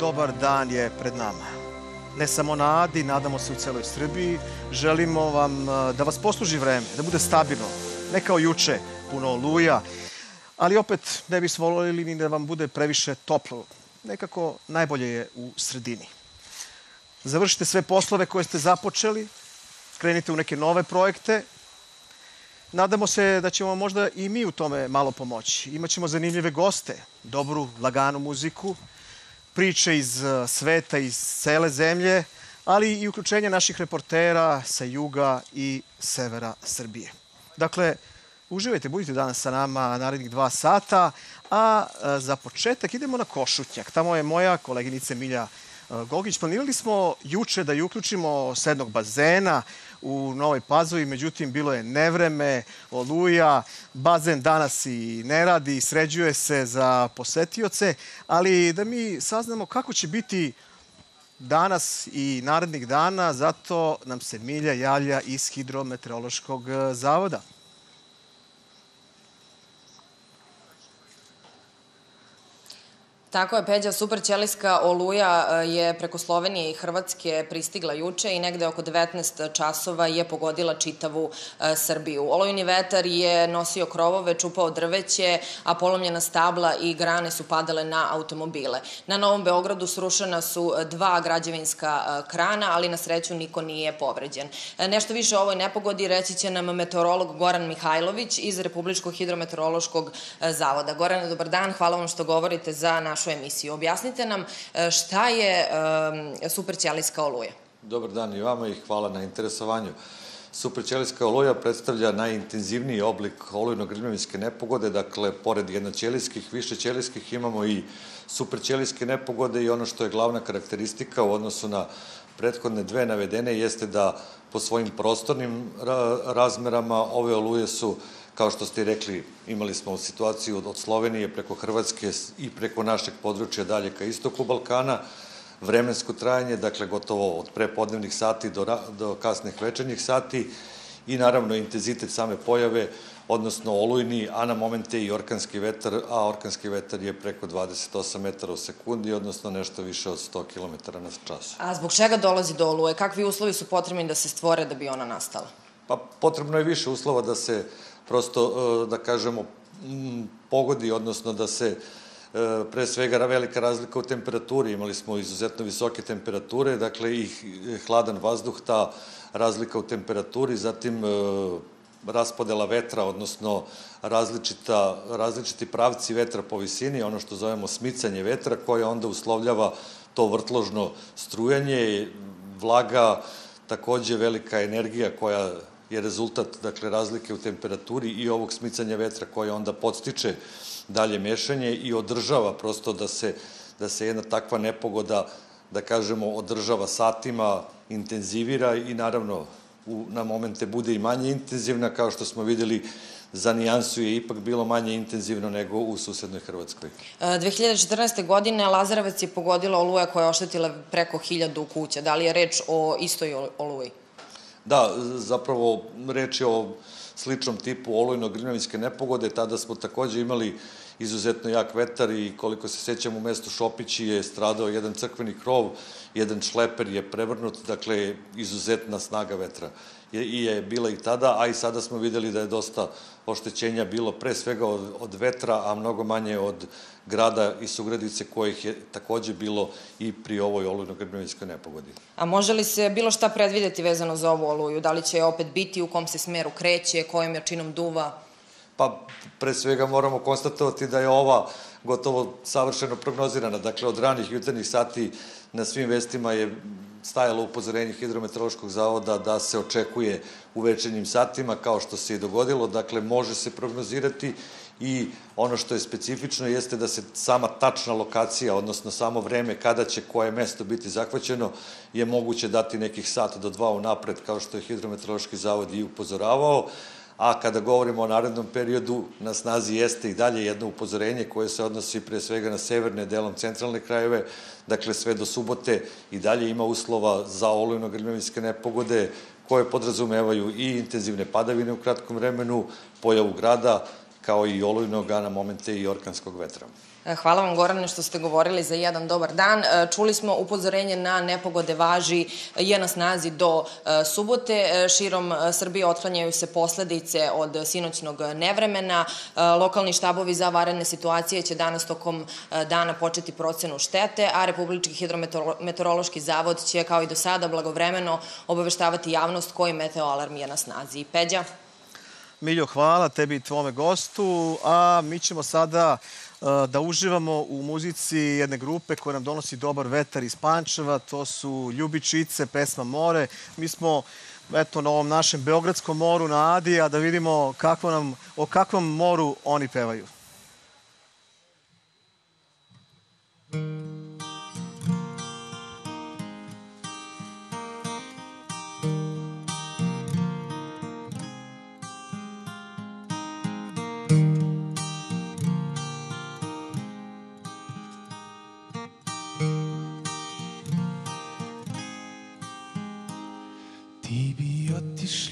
Dobar dan je pred nama. Ne samo na Adi, nadamo se u celoj Srbiji. Želimo vam e, da vas posluži vreme, da bude stabilno. Ne kao juče, puno oluja, ali opet ne bismo voljeli ni da vam bude previše toplo. Nekako najbolje je u sredini. Završite sve poslove koje ste započeli, krenite u neke nove projekte. Nadamo se da ćemo možda i mi u tome malo pomoći. Imaćemo zanimljive goste, dobru, laganu muziku, priče iz uh, sveta, iz cele zemlje, ali i uključenje naših reportera sa juga i severa Srbije. Dakle, uživajte, budite danas sa nama narednih dva sata, a uh, za početak idemo na Košutnjak. Tamo je moja koleginica Milja uh, Gogić. Planirali smo juče da ju uključimo s jednog bazena u Novoj Pazovi, međutim bilo je nevreme, oluja, bazen danas i ne radi, sređuje se za posetioce, ali da mi saznamo kako će biti danas i narednih dana, zato nam se Milja javlja iz Hidrometeorološkog zavoda. Tako je, Peđa, super ćelijska oluja e, je preko Slovenije i Hrvatske pristigla juče i negde oko 19 časova je pogodila čitavu e, Srbiju. Olujni vetar je nosio krovove, čupao drveće, a polomljena stabla i grane su padale na automobile. Na Novom Beogradu srušena su dva građevinska krana, ali na sreću niko nije povređen. Nešto više o ovoj nepogodi reći će nam meteorolog Goran Mihajlović iz Republičkog hidrometeorološkog zavoda. Goran, dobar dan, hvala vam što govorite za našu našu emisiju. Objasnite nam e, šta je superćelijska oluja. Dobar dan i vama i hvala na interesovanju. Superćelijska oluja predstavlja najintenzivniji oblik olujno-grljovinske nepogode, dakle, pored jednoćelijskih, višećelijskih imamo i superćelijske nepogode i ono što je glavna karakteristika u odnosu na prethodne dve navedene jeste da po svojim prostornim razmerama ove oluje su Kao što ste rekli, imali smo situaciju od Slovenije preko Hrvatske i preko našeg područja dalje ka istoku Balkana, vremensko trajanje, dakle gotovo od prepodnevnih sati do, do kasnih večernjih sati i naravno intenzitet same pojave, odnosno olujni, a na momente i orkanski vetar, a orkanski vetar je preko 28 metara u sekundi, odnosno nešto više od 100 km na čas. A zbog čega dolazi do oluje? Kakvi uslovi su potrebni da se stvore da bi ona nastala? Pa potrebno je više uslova da se prosto, e, da kažemo, pogodi, odnosno da se e, pre svega velika razlika u temperaturi. Imali smo izuzetno visoke temperature, dakle i hladan vazduh, ta razlika u temperaturi, zatim e, raspodela vetra, odnosno različita, različiti pravci vetra po visini, ono što zovemo smicanje vetra, koje onda uslovljava to vrtložno strujanje, vlaga, takođe velika energija koja je rezultat dakle, razlike u temperaturi i ovog smicanja vetra koje onda podstiče dalje mešanje i održava prosto da se, da se jedna takva nepogoda, da kažemo, održava satima, intenzivira i naravno u, na momente bude i manje intenzivna, kao što smo videli za nijansu je ipak bilo manje intenzivno nego u susednoj Hrvatskoj. 2014. godine Lazarevac je pogodila oluja koja je oštetila preko hiljadu kuća. Da li je reč o istoj oluji? Da, zapravo reč je o sličnom tipu olujno-grinovinske nepogode. Tada smo takođe imali izuzetno jak vetar i koliko se sećam u mestu Šopići je stradao jedan crkveni krov, jedan šleper je prevrnut, dakle izuzetna snaga vetra je, i je bila i tada, a i sada smo videli da je dosta oštećenja bilo pre svega od, od vetra, a mnogo manje od grada i sugradice kojih je takođe bilo i pri ovoj olujno-grbovinskoj nepogodi. A može li se bilo šta predvideti vezano za ovu oluju? Da li će opet biti, u kom se smeru kreće, kojim jačinom duva? Pa, pre svega moramo konstatovati da je ova gotovo savršeno prognozirana. Dakle, od ranih jutarnjih sati na svim vestima je stajalo upozorenje Hidrometeorološkog zavoda da se očekuje u večernjim satima, kao što se i dogodilo. Dakle, može se prognozirati i ono što je specifično jeste da se sama tačna lokacija, odnosno samo vreme kada će koje mesto biti zahvaćeno, je moguće dati nekih sat do dva unapred, kao što je Hidrometeorološki zavod i upozoravao, a kada govorimo o narednom periodu, na snazi jeste i dalje jedno upozorenje koje se odnosi pre svega na severne, delom centralne krajeve, dakle sve do subote i dalje ima uslova za olujno-grljovinske nepogode koje podrazumevaju i intenzivne padavine u kratkom vremenu, pojavu grada, kao i olujnog, a na momente i orkanskog vetra. E, hvala vam Gorane što ste govorili za jedan dobar dan. E, čuli smo upozorenje na nepogode važi je na snazi do e, subote. Širom Srbije otklanjaju se posledice od sinoćnog nevremena. Lokalni štabovi za varene situacije će danas tokom dana početi procenu štete, a Republički hidrometeorološki zavod će kao i do sada blagovremeno obaveštavati javnost koji meteoalarm je na snazi. Peđa? Miljo, hvala tebi i tvome gostu, a mi ćemo sada da uživamo u muzici jedne grupe koja nam donosi dobar vetar iz Pančeva. To su Ljubičice, pesma More. Mi smo eto, na ovom našem Beogradskom moru na Adi, a da vidimo kako nam, o kakvom moru oni pevaju.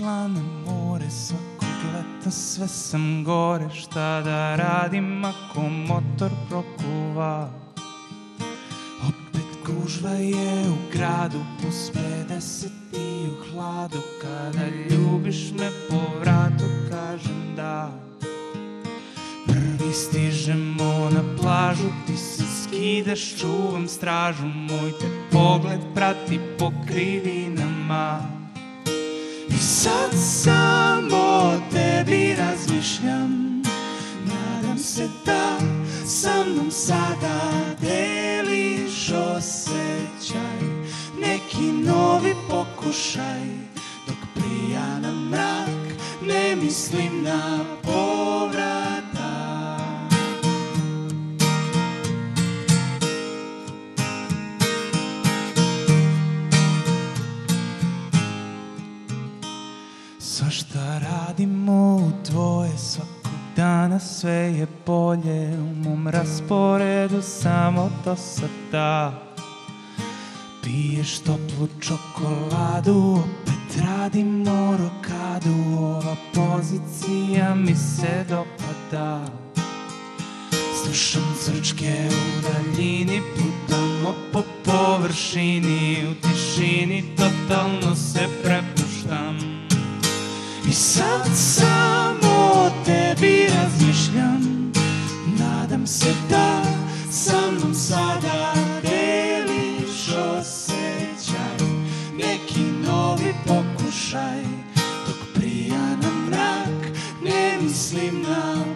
Otišla na more svakog leta sve sam gore šta da radim ako motor prokuva? Opet gužva je u gradu plus 50 i u hladu kada ljubiš me po vratu kažem da. Prvi stižemo na plažu ti se skidaš čuvam stražu moj te pogled prati po krivinama sad samo tebi razmišljam. Nadam se da sa mnom sada deliš osjećaj. Neki novi pokušaj Dok prija na mrak Ne mislim na povrat dana sve je bolje u mom rasporedu samo do sada Piješ toplu čokoladu, opet radimo rokadu Ova pozicija mi se dopada. Slušam crčke u daljini, putamo po površini U tišini totalno se prepuštam. Sad samo tebi razmišljam. Nadam se da sa mnom sada deliš osjećaj. Neki novi pokušaj Dok prija na mrak ne mislim na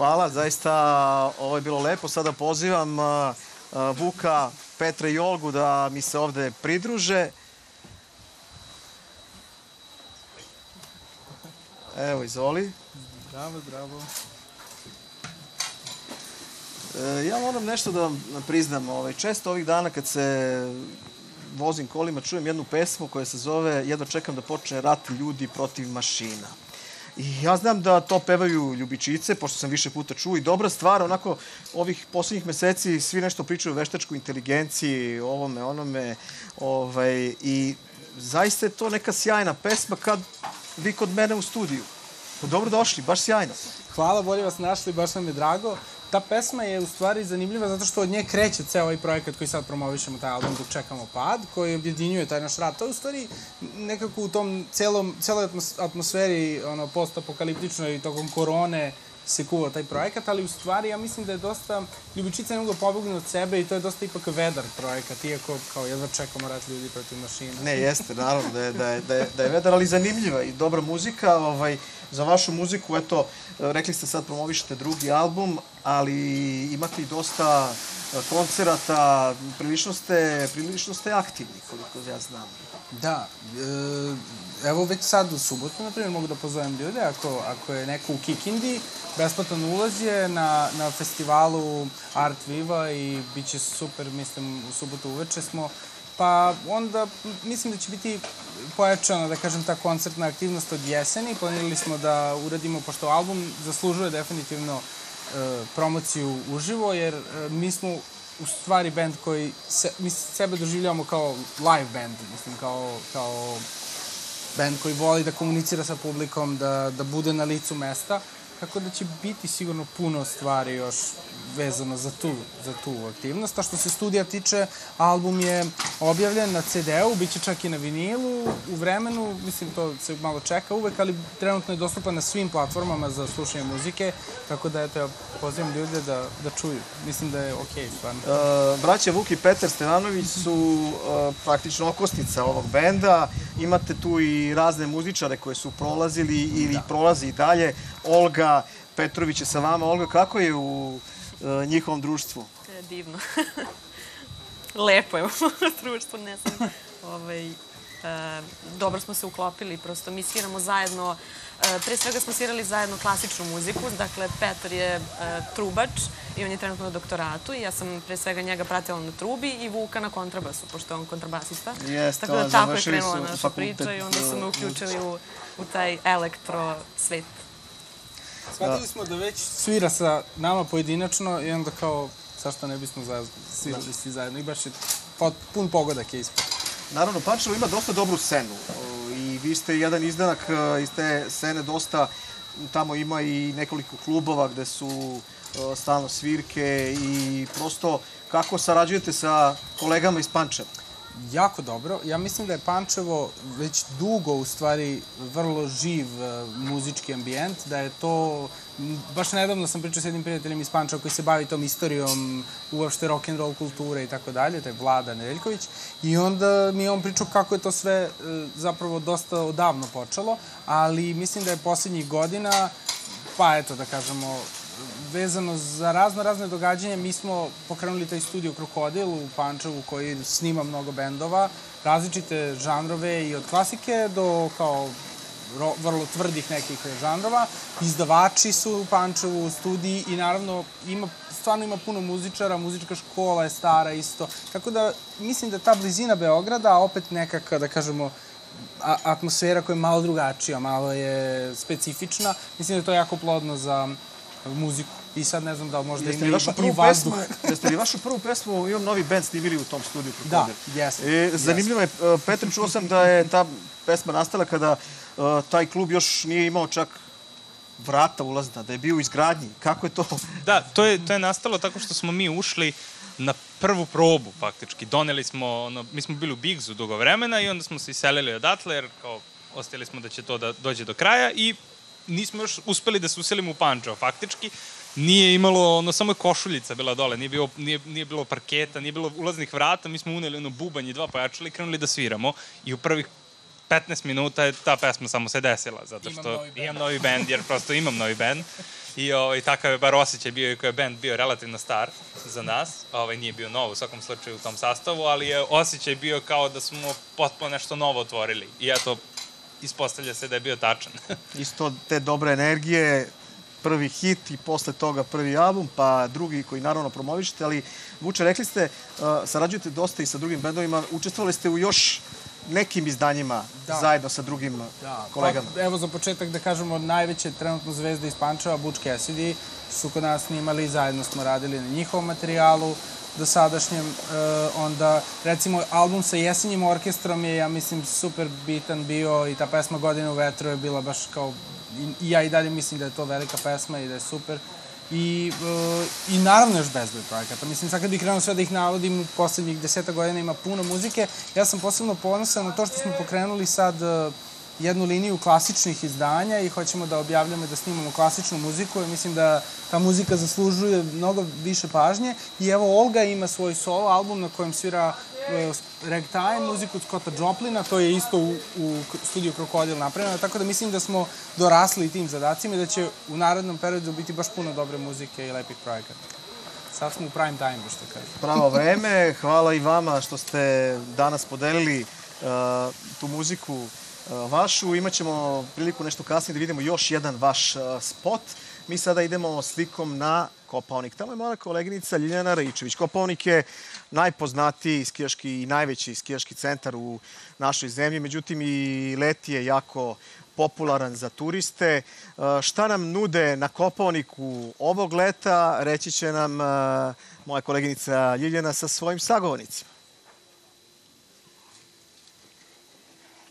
Hvala, zaista ovo je bilo lepo. Sada pozivam Vuka, Petra i Olgu da mi se ovde pridruže. Evo, izvoli. Zdravo, zdravo. E, ja moram nešto da vam priznam. Ovaj, često ovih dana kad se vozim kolima čujem jednu pesmu koja se zove Jedno čekam da počne rat ljudi protiv mašina. I ja znam da to pevaju ljubičice, pošto sam više puta čuo i dobra stvar, onako ovih poslednjih meseci svi nešto pričaju o veštačkoj inteligenciji, ovome, onome, ovaj, i zaista je to neka sjajna pesma kad vi kod mene u studiju. Dobro došli, baš sjajno. Hvala, bolje vas našli, baš nam je drago ta pesma je u stvari zanimljiva zato što od nje kreće ceo ovaj projekat koji sad promovišemo, taj album dok čekamo pad, koji objedinjuje taj naš rad. To je u stvari nekako u tom celom, celoj atmosferi ono, post-apokaliptičnoj tokom korone se kuva taj projekat, ali u stvari ja mislim da je dosta, Ljubičica ne mogu pobegne od sebe i to je dosta ipak vedar projekat, iako kao jedva čekamo rat ljudi protiv mašina. Ne, jeste, naravno da je, da je, da je, da je vedar, ali zanimljiva i dobra muzika, ovaj, za vašu muziku, eto, rekli ste sad promovišete drugi album, ali imate i dosta e, koncerata, prilično ste, prilično ste aktivni, koliko ja znam. Da, e, evo već sad u subotu, na primjer, mogu da pozovem ljude, ako, ako je neko u Kikindi, besplatan ulaz je na, na festivalu Art Viva i bit će super, mislim, u subotu uveče smo pa onda mislim da će biti pojačana, da kažem, ta koncertna aktivnost od jeseni. Planirali smo da uradimo, pošto album zaslužuje definitivno e, promociju uživo, jer e, mi smo u stvari band koji se, mi sebe doživljavamo kao live band, mislim, kao, kao band koji voli da komunicira sa publikom, da, da bude na licu mesta, tako da će biti sigurno puno stvari još vezano za tu, za tu aktivnost. A što se studija tiče, album je objavljen na CD-u, bit će čak i na vinilu u vremenu, mislim to se malo čeka uvek, ali trenutno je dostupan na svim platformama za slušanje muzike, tako da eto, ja pozivam ljude da, da čuju. Mislim da je okej, okay, stvarno. Uh, braća Vuk i Petar Stevanović su uh, praktično okosnica ovog benda. Imate tu i razne muzičare koje su prolazili ili da. prolazi i dalje. Olga Petrović je sa vama. Olga, kako je u uh, njihovom društvu? E, divno. Lepo je u društvu, ne znam. Ovaj, e, dobro smo se uklopili, prosto mi sviramo zajedno E, pre svega smo svirali zajedno klasičnu muziku, dakle Petar je e, trubač i on je trenutno na doktoratu i ja sam pre svega njega pratila na trubi i Vuka na kontrabasu, pošto je on kontrabasista. Jeste, Tako da tako je krenula naša priča i onda su me uključili u, u taj elektro svet. Shvatili smo da već svira sa nama pojedinačno i onda kao, zašto ne bismo svirali svi zajedno i baš je pun pogodak je ispod. Naravno, Pančevo ima dosta dobru scenu i vi ste jedan izdanak e, iz te scene dosta, tamo ima i nekoliko klubova gde su e, stalno svirke i prosto kako sarađujete sa kolegama iz Pančeva? Jako dobro. Ja mislim da je Pančevo već dugo u stvari vrlo živ uh, muzički ambijent, da je to baš nedavno sam pričao s jednim prijateljem iz Pančeva koji se bavi tom istorijom uopšte rock and roll kulture i tako dalje, to je Vlada Nedeljković i onda mi je on pričao kako je to sve uh, zapravo dosta odavno počelo, ali mislim da je poslednjih godina pa eto da kažemo vezano za razno razne događanja, mi smo pokrenuli taj studio Krokodil u Pančevu koji snima mnogo bendova, različite žanrove i od klasike do kao ro, vrlo tvrdih nekih žanrova. Izdavači su u Pančevu studiji i naravno ima, stvarno ima puno muzičara, muzička škola je stara isto. Tako da mislim da ta blizina Beograda, a opet nekaka, da kažemo, a, atmosfera koja je malo drugačija, malo je specifična, mislim da je to jako plodno za muziku. I sad ne znam da li možda ima i, i vazduh. jeste li vašu prvu pesmu, imam novi band snimili u tom studiju? Da, jeste. E, zanimljivo je, e, Petar, čuo sam da je ta pesma nastala kada uh, taj klub još nije imao čak vrata ulazna, da je bio u izgradnji. Kako je to? Da, to je, to je nastalo tako što smo mi ušli na prvu probu, faktički. Doneli smo, ono, mi smo bili u Bigzu dugo vremena i onda smo se iselili odatle, jer kao, ostali smo da će to da dođe do kraja i nismo još uspeli da se uselimo u Pančevo, faktički. Nije imalo, ono, samo je košuljica bila dole, nije bilo, nije, nije bilo parketa, nije bilo ulaznih vrata, mi smo uneli ono bubanj i dva pojačala i krenuli da sviramo i u prvih 15 minuta je ta pesma samo se desila, zato što imam novi imam novi band, jer prosto imam novi band. I ovaj, takav je bar osjećaj bio, koji je band bio relativno star za nas. Ovaj, nije bio novo u svakom slučaju u tom sastavu, ali je osjećaj bio kao da smo potpuno nešto novo otvorili. I eto, ispostavlja se da je bio tačan. Isto te dobre energije, prvi hit i posle toga prvi album, pa drugi koji naravno promovišete, ali Vuče, rekli ste, uh, sarađujete dosta i sa drugim bendovima, učestvovali ste u još nekim izdanjima da. zajedno sa drugim da. kolegama. Pa, evo za početak da kažemo, najveće trenutno zvezde iz Pančeva, Butch Cassidy, su kod nas snimali, zajedno smo radili na njihovom materijalu, dosadašnjem, uh, onda recimo album sa jesenjim orkestrom je, ja mislim, super bitan bio i ta pesma Godina u vetru je bila baš kao, i, i ja i dalje mislim da je to velika pesma i da je super. I, uh, i naravno još bezbroj projekata. Mislim, sad kad bih krenuo sve da ih navodim, u poslednjih deseta godina ima puno muzike. Ja sam posebno ponosan na to što smo pokrenuli sad uh, jednu liniju klasičnih izdanja i hoćemo da objavljamo da snimamo klasičnu muziku i mislim da ta muzika zaslužuje mnogo više pažnje i evo Olga ima svoj solo album na kojem svira uh, ragtime, muziku od Scotta Joplina, to je isto u, u studiju Krokodil napravljeno, tako da mislim da smo dorasli tim zadacima i da će u narodnom periodu biti baš puno dobre muzike i lepih projekata. Sad smo u prime time, što kaže. Pravo vreme, hvala i vama što ste danas podelili uh, tu muziku vašu. Imaćemo priliku nešto kasnije da vidimo još jedan vaš spot. Mi sada idemo slikom na Kopaonik. Tamo je moja koleginica Ljiljana Raičević. Kopaonik je najpoznatiji skijaški i najveći skijaški centar u našoj zemlji, međutim i leti je jako popularan za turiste. E, šta nam nude na Kopaoniku ovog leta, reći će nam e, moja koleginica Ljiljana sa svojim sagovornicima.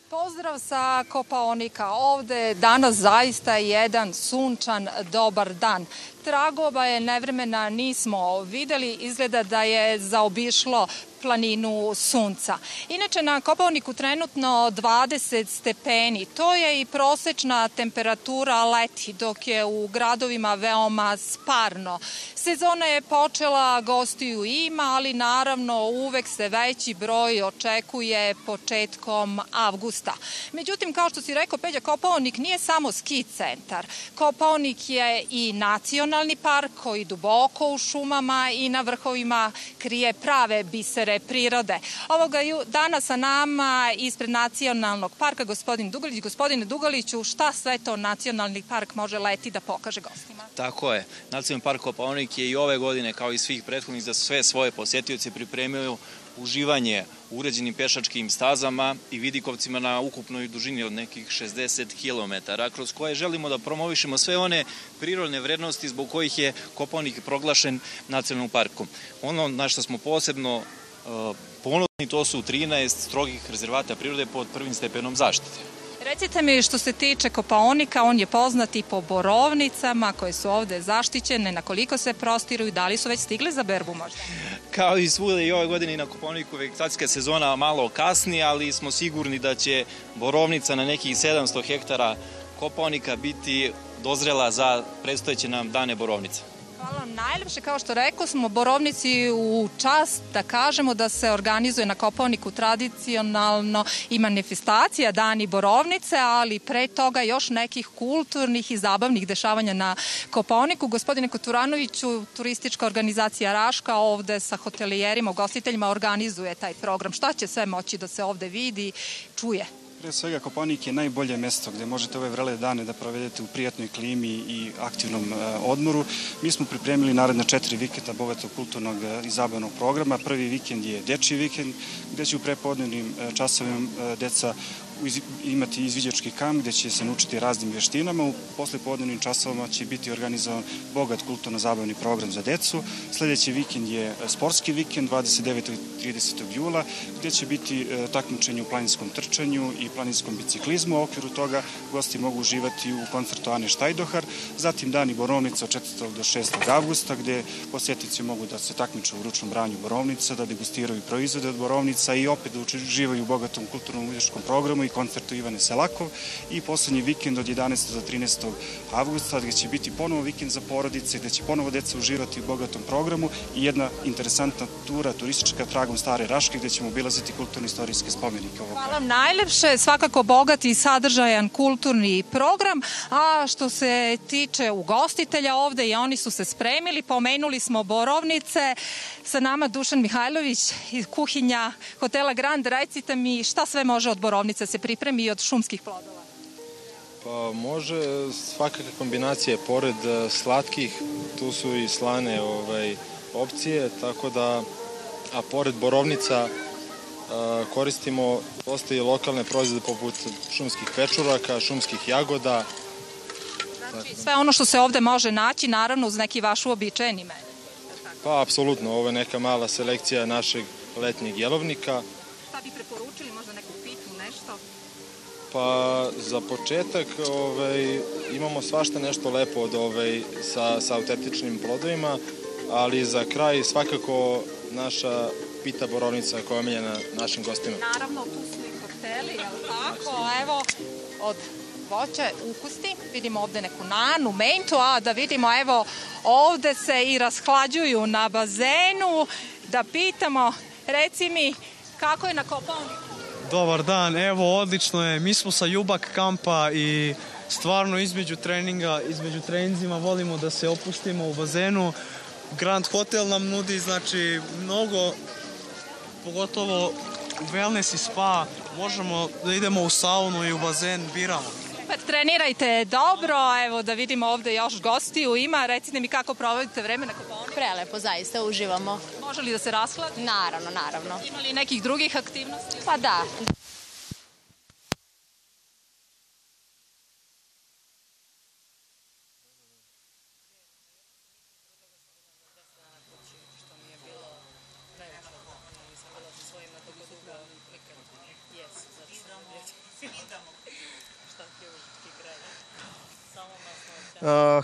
Pozdrav sa Kopaonika. Ovde danas zaista jedan sunčan, dobar dan. Tragova je nevremena nismo videli. Izgleda da je zaobišlo planinu sunca. Inače, na Kopaoniku trenutno 20 stepeni. To je i prosečna temperatura leti, dok je u gradovima veoma sparno. Sezona je počela, gostiju ima, ali naravno uvek se veći broj očekuje početkom avgusta. Međutim, kao što si rekao, Peđa, Kopaonik nije samo ski centar. Kopaonik je i nacionalni park koji duboko u šumama i na vrhovima krije prave bisere prirode. Ovoga dana sa nama ispred nacionalnog parka gospodin Dugalić. Gospodine Dugaliću, šta sve to nacionalni park može leti da pokaže gostima? Tako je. Nacionalni park Kopaonik je i ove godine, kao i svih prethodnih, za sve svoje posetioce pripremio uživanje u uređenim pešačkim stazama i vidikovcima na ukupnoj dužini od nekih 60 km, kroz koje želimo da promovišemo sve one prirodne vrednosti zbog kojih je Kopaonik proglašen nacionalnom parkom. Ono na što smo posebno uh, ponosni to su 13 strogih rezervata prirode pod prvim stepenom zaštite. Recite mi što se tiče Kopaonika, on je poznat i po borovnicama koje su ovde zaštićene, na koliko se prostiruju da li su već stigle za berbu možda? Kao i svude i ove godine na Kopaoniku vegetacijska sezona malo kasni, ali smo sigurni da će borovnica na nekih 700 hektara Kopaonika biti dozrela za predstojeće nam dane borovnice. Hvala vam najlepše. Kao što rekao smo, Borovnici u čast da kažemo da se organizuje na Koponiku tradicionalno i manifestacija Dani Borovnice, ali pre toga još nekih kulturnih i zabavnih dešavanja na Koponiku. Gospodine Koturanoviću, turistička organizacija Raška ovde sa hotelijerima, ugostiteljima organizuje taj program. Šta će sve moći da se ovde vidi, čuje? Pre svega Kopaonik je najbolje mesto gde možete ove vrele dane da provedete u prijatnoj klimi i aktivnom e, odmoru. Mi smo pripremili naredna četiri vikenda bogatog kulturnog e, i zabavnog programa. Prvi vikend je dečiji vikend gde će u prepodnevnim e, časovima deca imati izviđački kamp gde će se naučiti raznim veštinama. U poslepodnevnim časovima će biti organizovan bogat kulturno-zabavni program za decu. Sledeći vikend je sportski vikend 29. i 30. jula gde će biti e, takmičenje u planinskom trčanju i planinskom biciklizmu. U okviru toga gosti mogu uživati u koncertu Ane Štajdohar, zatim dani Borovnica od 4. do 6. avgusta gde posjetici mogu da se takmiče u ručnom branju Borovnica, da degustiraju proizvode od Borovnica i opet da uživaju u bogatom kulturnom uvijaškom programu i koncertu Ivane Selakov i poslednji vikend od 11. do 13. avgusta gde će biti ponovo vikend za porodice, gde će ponovo deca uživati u bogatom programu i jedna interesantna tura turistička tragom Stare Raške gde ćemo obilaziti kulturno-istorijske spomenike. Hvala vam najlepše, svakako bogat i sadržajan kulturni program, a što se tiče ugostitelja ovde i oni su se spremili, pomenuli smo Borovnice, sa nama Dušan Mihajlović iz kuhinja hotela Grand, recite mi šta sve može od Borovnice se pripremi od šumskih plodova? Pa može svakakve kombinacije, pored e, slatkih, tu su i slane ovaj, opcije, tako da, a pored borovnica a, e, koristimo dosta i lokalne proizvode poput šumskih pečuraka, šumskih jagoda. Znači, sve ono što se ovde može naći, naravno uz neki vaš uobičajeni meni. Pa, apsolutno, ovo je neka mala selekcija našeg letnjeg jelovnika. Pa, za početak ovaj, imamo svašta nešto lepo od, ovaj, sa, sa autentičnim plodovima, ali za kraj svakako naša pita borovnica koja je omiljena našim gostima. Naravno, tu su i kokteli, je li tako? Evo, od voća, ukusti. Vidimo ovde neku nanu, mentu, a da vidimo, evo, ovde se i rashlađuju na bazenu. Da pitamo, reci mi, kako je na Kopaoniku? Dobar dan, evo, odlično je. Mi smo sa Jubak kampa i stvarno između treninga, između treninzima volimo da se opustimo u bazenu. Grand Hotel nam nudi, znači, mnogo, pogotovo wellness i spa, možemo da idemo u saunu i u bazen, biramo opet Trenirajte dobro, evo da vidimo ovde još gostiju ima. Recite mi kako provodite vreme na Kopaoniku? Prelepo, zaista, uživamo. Može li da se rashladi? Naravno, naravno. Ima li nekih drugih aktivnosti? Pa da. Uh,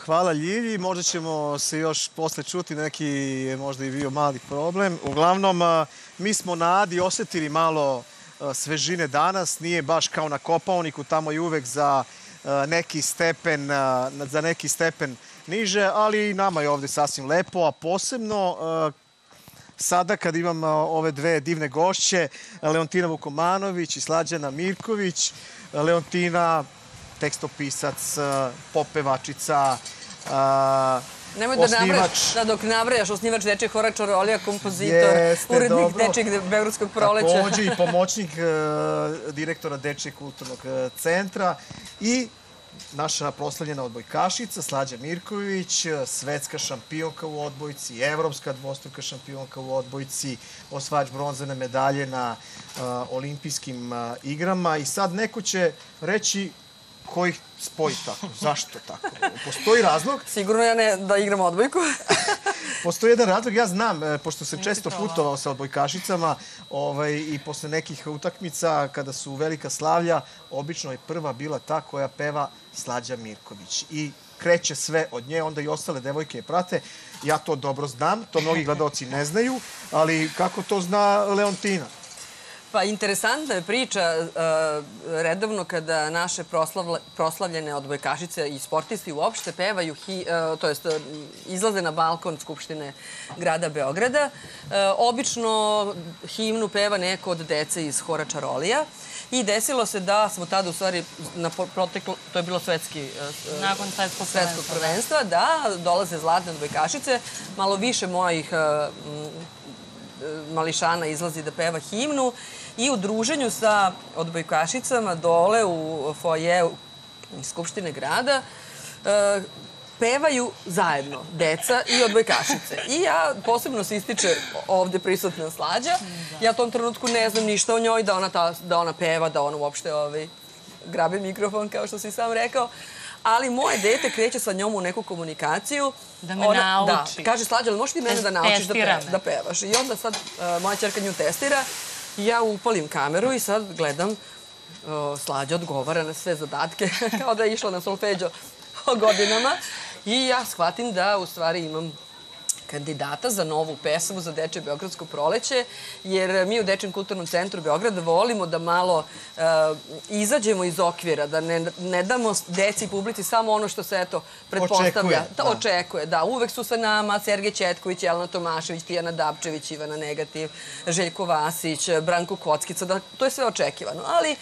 hvala Ljilji, možda ćemo se još posle čuti, neki je možda i bio mali problem. Uglavnom, uh, mi smo na Adi osetili malo uh, svežine danas, nije baš kao na Kopaoniku, tamo je uvek za neki stepen, za neki stepen niže, ali i nama je ovde sasvim lepo, a posebno sada kad imam ove dve divne gošće, Leontina Vukomanović i Slađana Mirković. Leontina tekstopisac, popevačica, Nemoj da nabrajaš, da dok nabrajaš osnivač Dečeg hora Čarolija, kompozitor, Jeste, urednik dobro. Dečeg Beogradskog proleća. Takođe i pomoćnik uh, direktora Dečeg kulturnog centra i naša proslavljena odbojkašica Slađa Mirković, svetska šampionka u odbojci, evropska dvostruka šampionka u odbojci, osvajač bronzane medalje na uh, olimpijskim igrama i sad neko će reći ko ih spoji tako? Zašto tako? Postoji razlog? Sigurno ja ne da igram odbojku. Postoji jedan razlog, ja znam, e, pošto sam često putovao sa odbojkašicama ovaj, i posle nekih utakmica, kada su velika slavlja, obično je prva bila ta koja peva Slađa Mirković. I kreće sve od nje, onda i ostale devojke je prate. Ja to dobro znam, to mnogi gledalci ne znaju, ali kako to zna Leontina? Pa interesantna je priča uh, redovno kada naše proslavle, proslavljene odbojkašice i sportisti uopšte pevaju, hi, uh, to jest uh, izlaze na balkon Skupštine grada Beograda. Uh, obično himnu peva neko od dece iz Hora Čarolija. I desilo se da smo tada u stvari na proteklo, to je bilo svetski nakon svetskog, svetskog prvenstva, da, dolaze zlatne odbojkašice, malo više mojih mališana izlazi da peva himnu i u druženju sa odbojkašicama dole u foje Skupštine grada e, pevaju zajedno, deca i odbojkašice. I ja posebno se ističe ovde prisutna slađa. Ja u tom trenutku ne znam ništa o njoj, da ona, ta, da ona peva, da ona uopšte ovaj, grabe mikrofon, kao što si sam rekao. Ali moje dete kreće sa njom u neku komunikaciju. Da me ona, nauči. Da, kaže, Slađa, ali možeš ti mene da naučiš da, peva, da pevaš? I onda sad uh, moja čerka nju testira ja upalim kameru i sad gledam Slađa odgovara na sve zadatke, kao da je išla na solfeđo godinama. I ja shvatim da u stvari imam kandidata za novu pesmu za Deče Beogradsko proleće, jer mi u Dečjem kulturnom centru Beograda volimo da malo uh, izađemo iz okvira, da ne, ne damo deci i publici samo ono što se, eto, pretpostavlja. Očekuje. Da, da. Očekuje, da. Uvek su sa nama Sergej Četković, Jelena Tomašević, Tijana Dabčević, Ivana Negativ, Željko Vasić, Branko Kockica, da, to je sve očekivano. Ali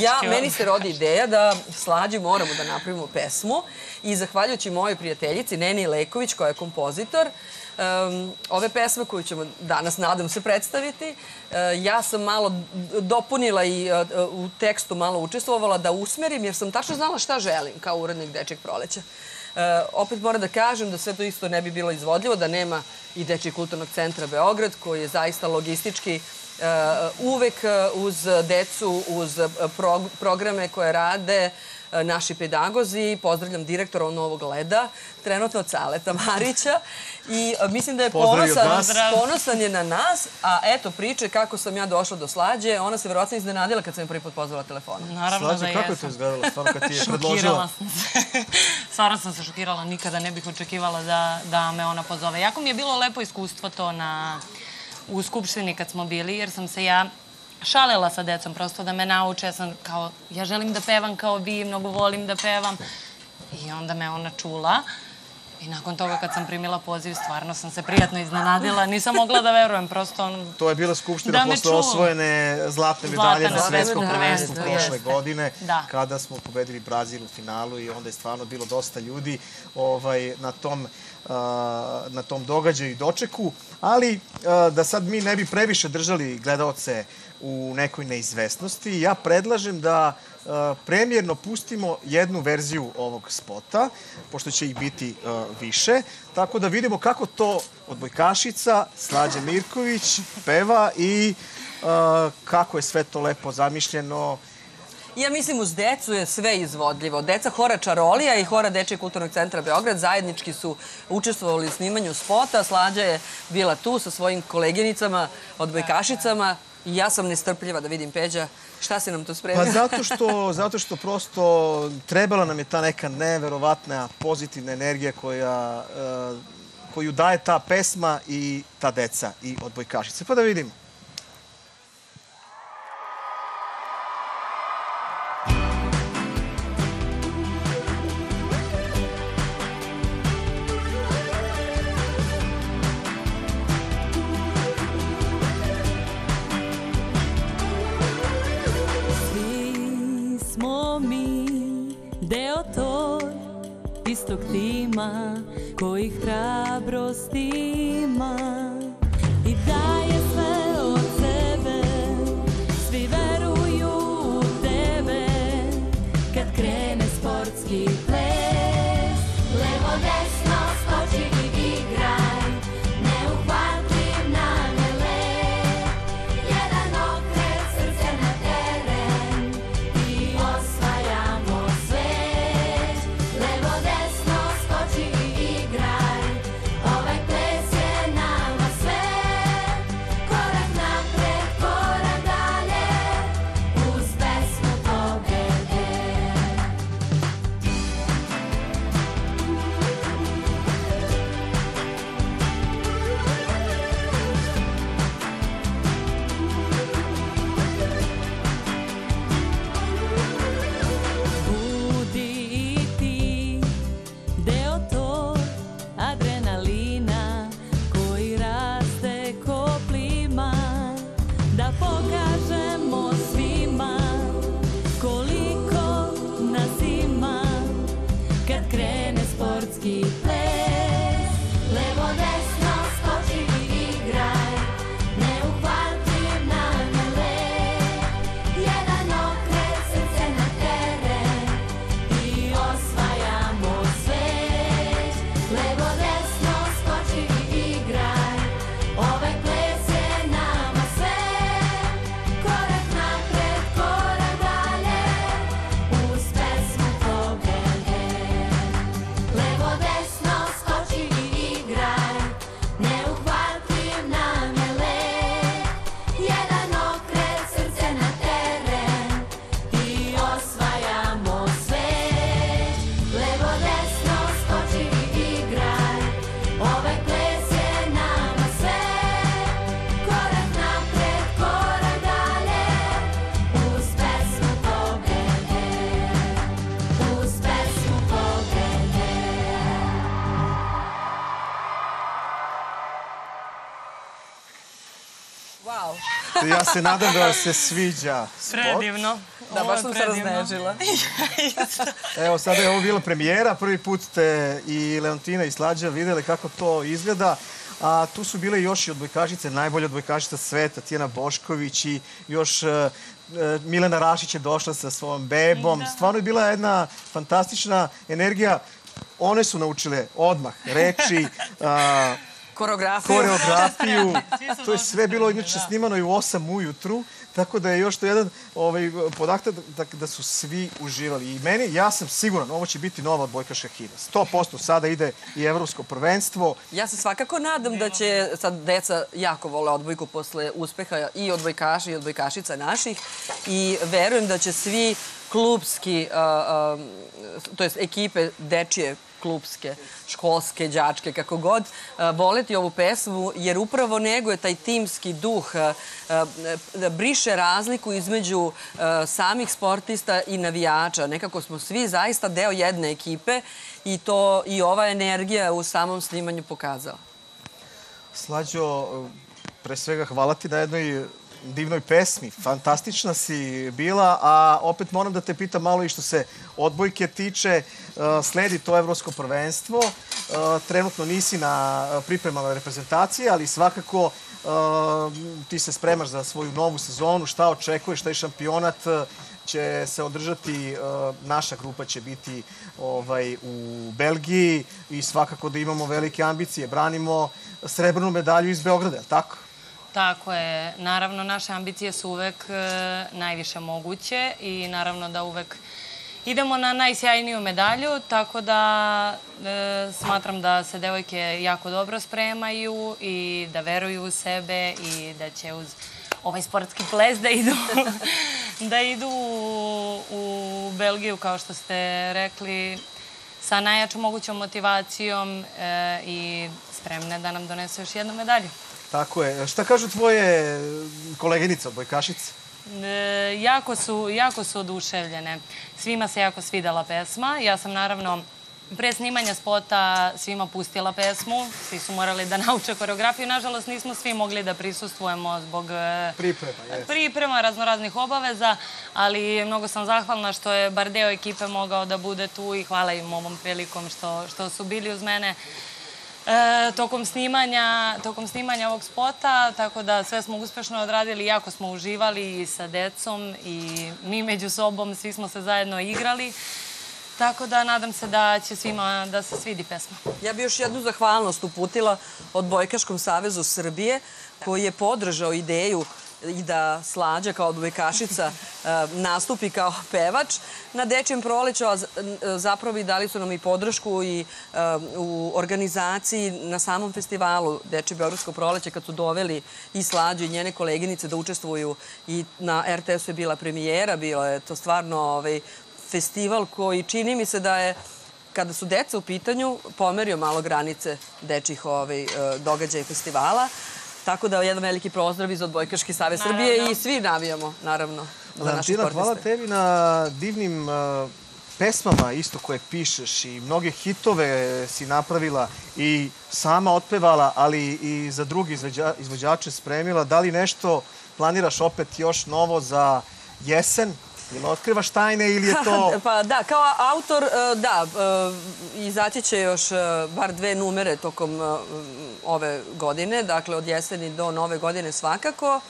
ja, meni se rodi ideja da slađi moramo da napravimo pesmu i zahvaljujući mojoj prijateljici Neni Leković, koja je kompozitor, ove pesme koju ćemo danas, nadam se, predstaviti. Uh, ja sam malo dopunila i uh, u tekstu malo učestvovala da usmerim, jer sam tačno znala šta želim kao urednik Dečeg proleća. Uh, opet moram da kažem da sve to isto ne bi bilo izvodljivo, da nema i Dečeg kulturnog centra Beograd, koji je zaista logistički uvek uz decu, uz programe koje rade, E, naši pedagozi. Pozdravljam direktora Novog Leda, trenutno Caleta Marića. I e, mislim da je ponosan, ponosan je na nas. A eto priče kako sam ja došla do Slađe. Ona se verovatno iznenadila kad sam je prvi put pozvala telefonom. Naravno Slađe, da jesam. kako je to izgledalo stvarno kad ti je predložila? Šokirala sam se. stvarno sam se šokirala. Nikada ne bih očekivala da, da me ona pozove. Jako mi je bilo lepo iskustvo to na, u Skupštini kad smo bili, jer sam se ja šalila sa decom, prosto da me nauče. Ja sam kao, ja želim da pevam kao vi, mnogo volim da pevam. I onda me ona čula. I nakon toga kad sam primila poziv, stvarno sam se prijatno iznenadila. Nisam mogla da verujem, prosto on... To je bila skupština da posle osvojene zlatne medalje na svetskom prvenstvu prošle godine, da. kada smo pobedili Brazil u finalu i onda je stvarno bilo dosta ljudi ovaj, na tom na tom događaju i dočeku, ali da sad mi ne bi previše držali gledalce u nekoj neizvestnosti. Ja predlažem da premjerno pustimo jednu verziju ovog spota, pošto će ih biti više, tako da vidimo kako to odbojkašica Slađa Mirković peva i kako je sve to lepo zamišljeno, Ja mislim uz decu je sve izvodljivo. Deca Hora Čarolija i Hora Dečije kulturnog centra Beograd zajednički su učestvovali u snimanju spota. Slađa je bila tu sa svojim koleginicama, odbojkašicama. I ja sam nestrpljiva da vidim Peđa. Šta si nam to spremio? Pa zato što, zato što prosto trebala nam je ta neka neverovatna pozitivna energija koja, uh, koju daje ta pesma i ta deca i odbojkašice. Pa da vidimo. Ja se nadam da vam se sviđa spot. Predivno. Da, baš sam se raznežila. Evo, sada je ovo bila premijera. Prvi put ste i Leontina i Slađa videli kako to izgleda. A tu su bile još i odbojkašice, najbolja odbojkašica sveta, Tijana Bošković i još e, e, Milena Rašić je došla sa svojom bebom. Stvarno je bila jedna fantastična energija. One su naučile odmah reči, Koreografiju. koreografiju. To je sve bilo inače snimano i u 8 ujutru, tako da je još to jedan ovaj, podatak da, da su svi uživali. I meni, ja sam siguran, ovo će biti nova odbojkaška hina. 100% sada ide i evropsko prvenstvo. Ja se svakako nadam da će sad deca jako vole odbojku posle uspeha i odbojkaša i odbojkašica naših i verujem da će svi klubski, to jest ekipe dečije klubske, školske, đačke, kako god, uh, voleti ovu pesmu, jer upravo neguje taj timski duh, uh, uh, briše razliku između samih sportista i navijača. Nekako smo svi zaista deo jedne ekipe i to i ova energija u samom snimanju pokazala. Slađo, pre svega hvala ti na jednoj divnoj pesmi. Fantastična si bila, a opet moram da te pitam malo i što se odbojke tiče. Uh, Sledi to evropsko prvenstvo. Uh, Trenutno nisi na pripremama reprezentacije, ali svakako uh, ti se spremaš za svoju novu sezonu. Šta očekuješ, taj šampionat? Će se održati, e, naša grupa će biti ovaj, u Belgiji i svakako da imamo velike ambicije. Branimo srebrnu medalju iz Beograda, tako? Tako je. Naravno, naše ambicije su uvek e, najviše moguće i naravno da uvek idemo na najsjajniju medalju, tako da e, smatram da se devojke jako dobro spremaju i da veruju u sebe i da će uz ovaj sportski ples da idu, da idu u, Belgiju, kao što ste rekli, sa najjačom mogućom motivacijom e, i spremne da nam donesu još jednu medalju. Tako je. Šta kažu tvoje koleginice, odbojkašice? E, jako, su, jako su oduševljene. Svima se jako svidela pesma. Ja sam naravno pre snimanja spota svima pustila pesmu. Svi su morali da nauče koreografiju. Nažalost, nismo svi mogli da prisustvujemo zbog e, Priprema, priprema, raznoraznih obaveza, ali mnogo sam zahvalna što je bar deo ekipe mogao da bude tu i hvala im ovom prilikom što, što su bili uz mene e, tokom snimanja, tokom snimanja ovog spota, tako da sve smo uspešno odradili, jako smo uživali i sa decom i mi među sobom, svi smo se zajedno igrali. Tako da nadam se da će svima da se svidi pesma. Ja bi još jednu zahvalnost uputila Odbojkaškom savezu Srbije koji je podržao ideju i da Slađa kao odbojkašica e, nastupi kao pevač na Dečijem proleću, a zapravo i dali su nam i podršku i e, u organizaciji na samom festivalu Dečije Beogradsko proleće kad su doveli i Slađu i njene koleginice da učestvuju i na RTS-u je bila premijera, bilo je to stvarno ovaj, festival koji čini mi se da je kada su deca u pitanju, pomerio malo granice dečih ovaj, e, događaja i festivala. Tako da jedan veliki pozdrav iz Odbojkaške Save Srbije i svi navijamo, naravno, za naše Valentina, sportiste. hvala tebi na divnim uh, pesmama isto koje pišeš i mnoge hitove si napravila i sama otpevala, ali i za drugi izvođa, izvođače spremila. Da li nešto planiraš opet još novo za jesen? Ili otkrivaš tajne ili je to... pa da, kao autor, e, da, e, izaći će još e, bar dve numere tokom ove godine, dakle od jeseni do nove godine svakako.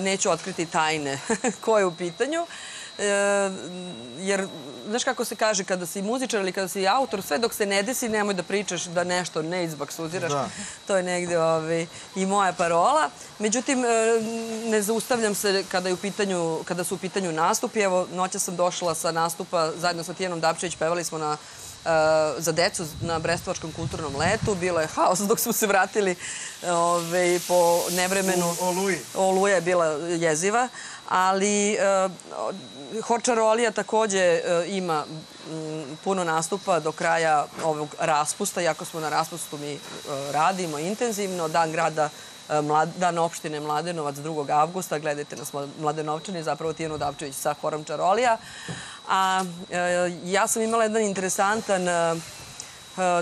Neću otkriti tajne ko je u pitanju. E, jer, znaš kako se kaže, kada si muzičar ili kada si autor, sve dok se ne desi, nemoj da pričaš da nešto ne izbaksuziraš. Da. To je negde ovaj, i moja parola. Međutim, e, ne zaustavljam se kada, je u pitanju, kada su u pitanju nastupi. Evo, noća sam došla sa nastupa zajedno sa Tijanom Dapčević, pevali smo na e, za decu na Brestovačkom kulturnom letu. Bilo je haos dok smo se vratili ovaj, po nevremenu. Oluja je bila jeziva, ali Horčarolija takođe e, ima puno nastupa do kraja ovog raspusta, iako smo na raspustu mi e, radimo intenzivno. Dan grada e, Dan opštine Mladenovac 2. avgusta. Gledajte nas Mladenovčani, zapravo Tijanu Davčević sa Horom Čarolija. A ja sam imala jedan interesantan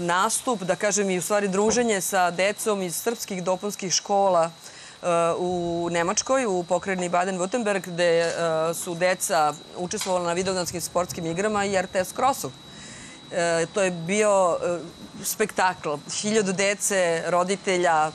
nastup, da kažem i u stvari druženje sa decom iz srpskih dopunskih škola u Nemačkoj, u pokrajini Baden-Württemberg, gde e, su deca učestvovala na vidovdanskim sportskim igrama i RTS Crossu. E, to je bio e, spektakl. Hiljadu dece, roditelja,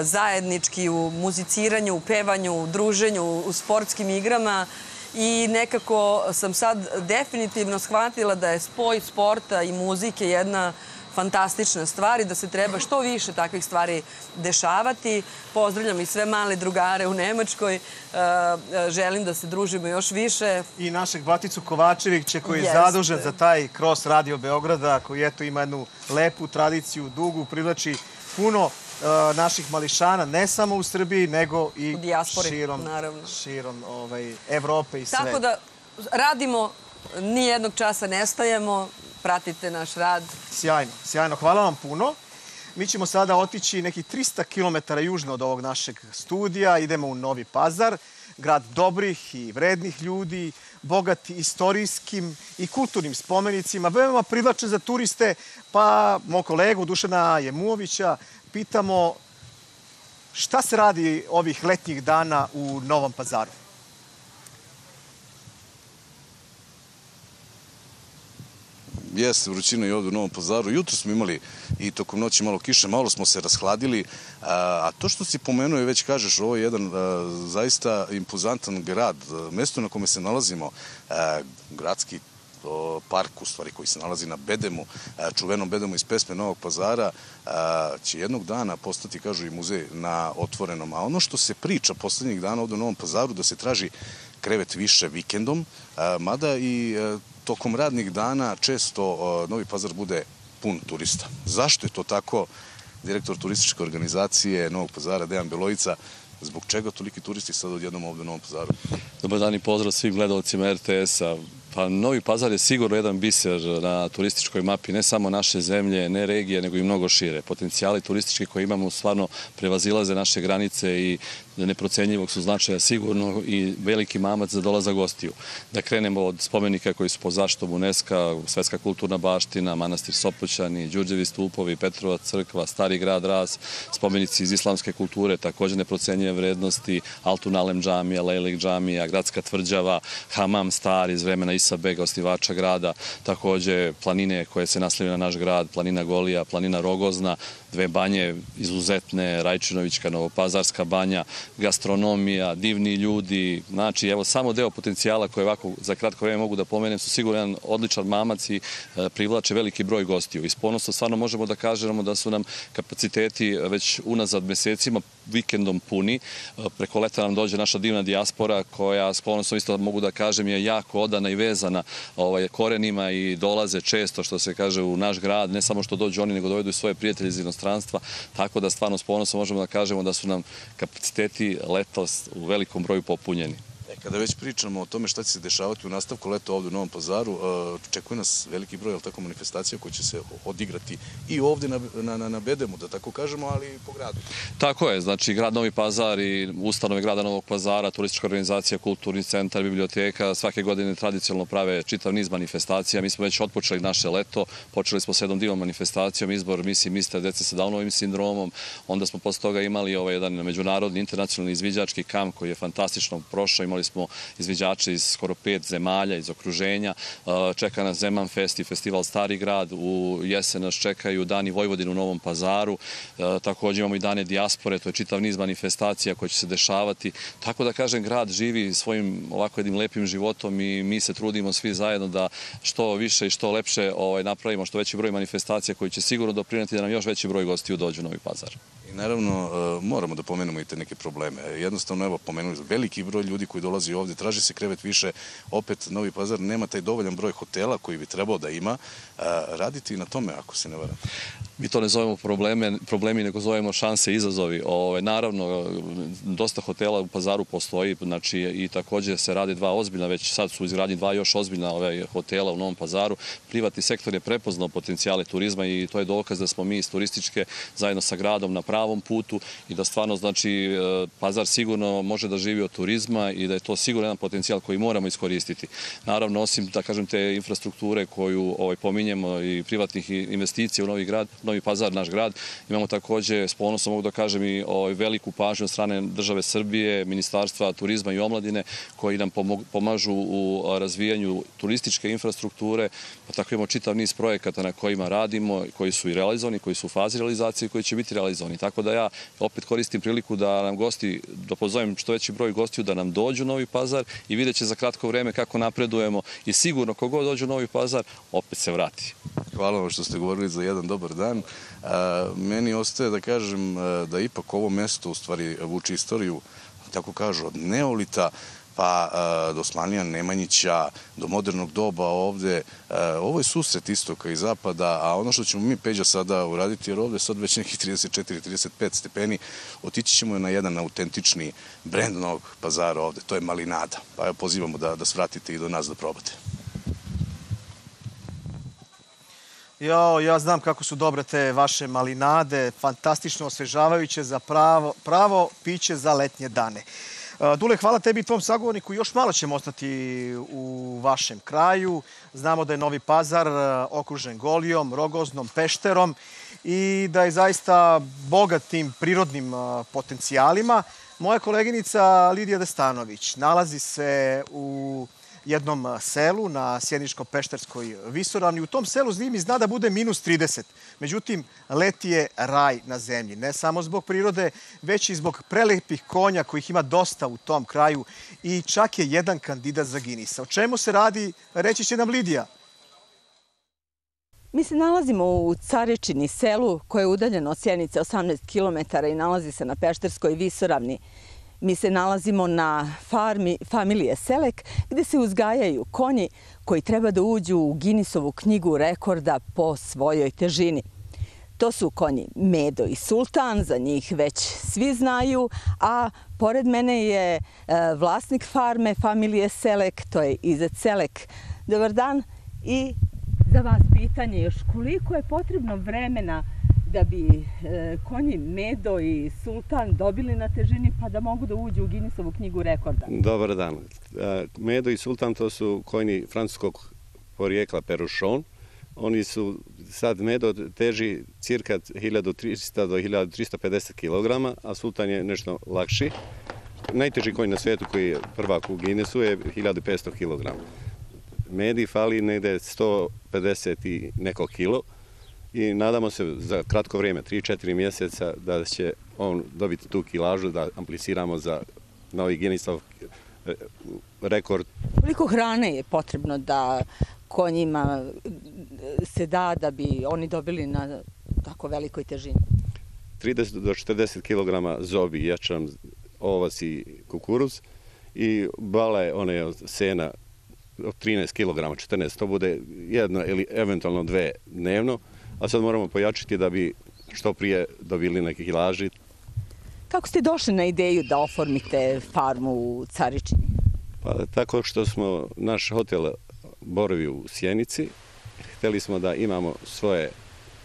zajednički u muziciranju, u pevanju, u druženju, u sportskim igrama i nekako sam sad definitivno shvatila da je spoj sporta i muzike jedna fantastična stvar i da se treba što više takvih stvari dešavati. Pozdravljam i sve male drugare u Nemačkoj. E, e, Želim da se družimo još više. I našeg Baticu Kovačevića koji je zadužen za taj cross radio Beograda, koji eto ima jednu lepu tradiciju, dugu, privlači puno e, naših mališana, ne samo u Srbiji, nego i U dijaspori, širom, ovaj, Evrope i sveta. Tako da radimo, ni jednog časa nestajemo, pratite naš rad. Sjajno, sjajno. Hvala vam puno. Mi ćemo sada otići nekih 300 km južno od ovog našeg studija. Idemo u Novi Pazar, grad dobrih i vrednih ljudi, bogat istorijskim i kulturnim spomenicima, veoma privlačen za turiste, pa moj kolegu Dušana Jemuovića pitamo šta se radi ovih letnjih dana u Novom Pazaru. Jeste, vrućina i ovde u Novom pazaru. Jutro smo imali i tokom noći malo kiše, malo smo se rashladili. A, to što si pomenuo i već kažeš, ovo je jedan zaista impozantan grad, mesto na kome se nalazimo, gradski park, u stvari, koji se nalazi na Bedemu, čuvenom Bedemu iz pesme Novog pazara, će jednog dana postati, kažu i muzej, na otvorenom. A ono što se priča poslednjih dana ovde u Novom pazaru, da se traži krevet više vikendom, mada i tokom radnih dana često a, Novi pazar bude pun turista. Zašto je to tako? Direktor turističke organizacije Novog pazara, Dejan Belojica, zbog čega toliki turisti sad odjednom ovde u Novom pazaru? Dobar dan i pozdrav svim gledalcima RTS-a. Pa Novi Pazar je sigurno jedan biser na turističkoj mapi, ne samo naše zemlje, ne regije, nego i mnogo šire. Potencijali turistički koje imamo stvarno prevazilaze naše granice i neprocenjivog su značaja sigurno i veliki mamac za dolazak gostiju. Da krenemo od spomenika koji su po zaštom UNESCO, Svetska kulturna baština, manastir Sopoćani, Đurđevi stupovi, Petrova crkva, Stari grad Ras, spomenici iz islamske kulture, takođe neprocenjive vrednosti, Altunalem džamija, Lejlik džamija, Gradska tvrđava, Hamam Star iz vremena Isa Bega, osnivača grada, takođe planine koje se naslivaju na naš grad, planina Golija, planina Rogozna, dve banje izuzetne, Rajčinovićka, Novopazarska banja, gastronomija, divni ljudi, znači evo samo deo potencijala koje ovako za kratko vreme mogu da pomenem su sigurno jedan odličan mamac i e, privlače veliki broj gostiju. I s stvarno možemo da kažemo da su nam kapaciteti već unazad mesecima vikendom puni. E, Preko leta nam dođe naša divna dijaspora koja s ponosom isto mogu da kažem je jako odana i vezana ovaj, korenima i dolaze često što se kaže u naš grad, ne samo što dođu oni nego dovedu i svoje prijatelje iz tako da stvarno s ponosom možemo da kažemo da su nam kapaciteti letos u velikom broju popunjeni. Kada već pričamo o tome šta će se dešavati u nastavku leta ovde u Novom pazaru, e, čekuje nas veliki broj, tako, manifestacija koji će se odigrati i ovde na, na, na, Bedemu, da tako kažemo, ali i po gradu. Tako je, znači grad Novi Pazar i ustanove grada Novog Pazara, turistička organizacija, kulturni centar, biblioteka, svake godine tradicionalno prave čitav niz manifestacija. Mi smo već otpočeli naše leto, počeli smo s jednom divom manifestacijom, izbor misiji Mister dece sa Downovim sindromom, onda smo posle toga imali ovaj jedan međunarodni internacionalni izviđački kamp koji je fantastično prošao, imali smo izviđače iz skoro pet zemalja, iz okruženja, Uh, čeka nas Zeman Fest i festival Stari grad, u jesen nas čekaju Dani Vojvodine u Novom pazaru, Uh, takođe imamo i dane dijaspore, to je čitav niz manifestacija koje će se dešavati, tako da kažem grad živi svojim ovako jednim lepim životom i mi se trudimo svi zajedno da što više i što lepše ovaj, napravimo, što veći broj manifestacija koji će sigurno doprineti da nam još veći broj gostiju dođu u Novi pazar. I naravno uh, moramo da pomenemo i te neke probleme. Jednostavno, evo, pomenuli veliki broj ljudi koji dolazi ovde, traži se krevet više, opet Novi Pazar nema taj dovoljan broj hotela koji bi trebao da ima, raditi na tome, ako se ne varam. Mi to ne zovemo probleme, problemi, nego zovemo šanse i izazovi. Ove, naravno, dosta hotela u pazaru postoji, znači i takođe se rade dva ozbiljna, već sad su izgradnji dva još ozbiljna ove, hotela u Novom pazaru. Privatni sektor je prepoznao potencijale turizma i to je dokaz da smo mi iz turističke zajedno sa gradom na pravom putu i da stvarno, znači, e, pazar sigurno može da živi od turizma i da je to sigurno jedan potencijal koji moramo iskoristiti. Naravno, osim, da kažem, te infrastrukture koju ovaj, pominjemo i privatnih investicija u Novi grad, Novi Pazar, naš grad. Imamo takođe, s ponosom mogu da kažem, i ovaj, veliku pažnju od strane države Srbije, Ministarstva turizma i omladine, koji nam pomažu u razvijanju turističke infrastrukture, pa tako imamo čitav niz projekata na kojima radimo, koji su i realizovani, koji su u fazi realizacije i koji će biti realizovani. Tako da ja opet koristim priliku da nam gosti, da pozovem što veći broj gostiju da nam dođu u Novi Pazar i vidjet će za kratko vreme kako napredujemo i sigurno kogod dođe u Novi Pazar, opet se vrati. Hvala vam što ste govorili za jedan dobar dan. Meni ostaje da kažem da ipak ovo mesto u stvari vuči istoriju, tako kažu, od neolita pa do Osmanija Nemanjića, do modernog doba ovde. Ovo je susret istoka i zapada, a ono što ćemo mi Peđa sada uraditi, jer ovde sad već nekih 34-35 stepeni, otići ćemo na jedan autentični brend novog pazara ovde, to je malinada. Pa evo pozivamo da, da svratite i do nas da probate. Jao, ja znam kako su dobre te vaše malinade, fantastično osvežavajuće za pravo, pravo piće za letnje dane. E, Dule, hvala tebi i tvom sagovorniku. Još malo ćemo ostati u vašem kraju. Znamo da je Novi Pazar e, okružen Golijom, Rogoznom, Pešterom i da je zaista bogat tim prirodnim e, potencijalima. Moja koleginica Lidija Destanović nalazi se u jednom selu na Sjeničko-Pešterskoj visoravni. U tom selu zimi zna da bude minus 30. Međutim, leti je raj na zemlji. Ne samo zbog prirode, već i zbog prelepih konja kojih ima dosta u tom kraju i čak je jedan kandidat za Ginisa. O čemu se radi, reći će nam Lidija. Mi se nalazimo u Carečini selu koje je udaljeno od Sjenice 18 km i nalazi se na Pešterskoj visoravni. Mi se nalazimo na farmi familije Selek gde se uzgajaju konji koji treba da uđu u Ginisovu knjigu rekorda po svojoj težini. To su konji Medo i Sultan, za njih već svi znaju, a pored mene je e, vlasnik farme familije Selek, to je Izet Selek. Dobar dan i za vas pitanje još koliko je potrebno vremena da bi e, konji Medo i Sultan dobili na težini pa da mogu da uđu u Guinnessovu knjigu rekorda? Dobar dan. E, Medo i Sultan to su konji francuskog porijekla Perušon. Oni su, sad Medo teži cirka 1300 do 1350 kg, a Sultan je nešto lakši. Najteži konj na svijetu koji je prvak u Guinnessu je 1500 kg. Medi fali negde 150 i neko kilo i nadamo se za kratko vrijeme, 3-4 mjeseca, da će on dobiti tu kilažu da apliciramo za novi Guinnessov e, rekord. Koliko hrane je potrebno da konjima se da da bi oni dobili na tako velikoj težini? 30 do 40 kg zobi, ječam, ovac i kukuruz i bale one sena od 13 kg, 14, to bude jedna ili eventualno dve dnevno, a sad moramo pojačiti da bi što prije dobili neke kilaži. Kako ste došli na ideju da oformite farmu u Caričini? Pa tako što smo naš hotel borovi u Sjenici, hteli smo da imamo svoje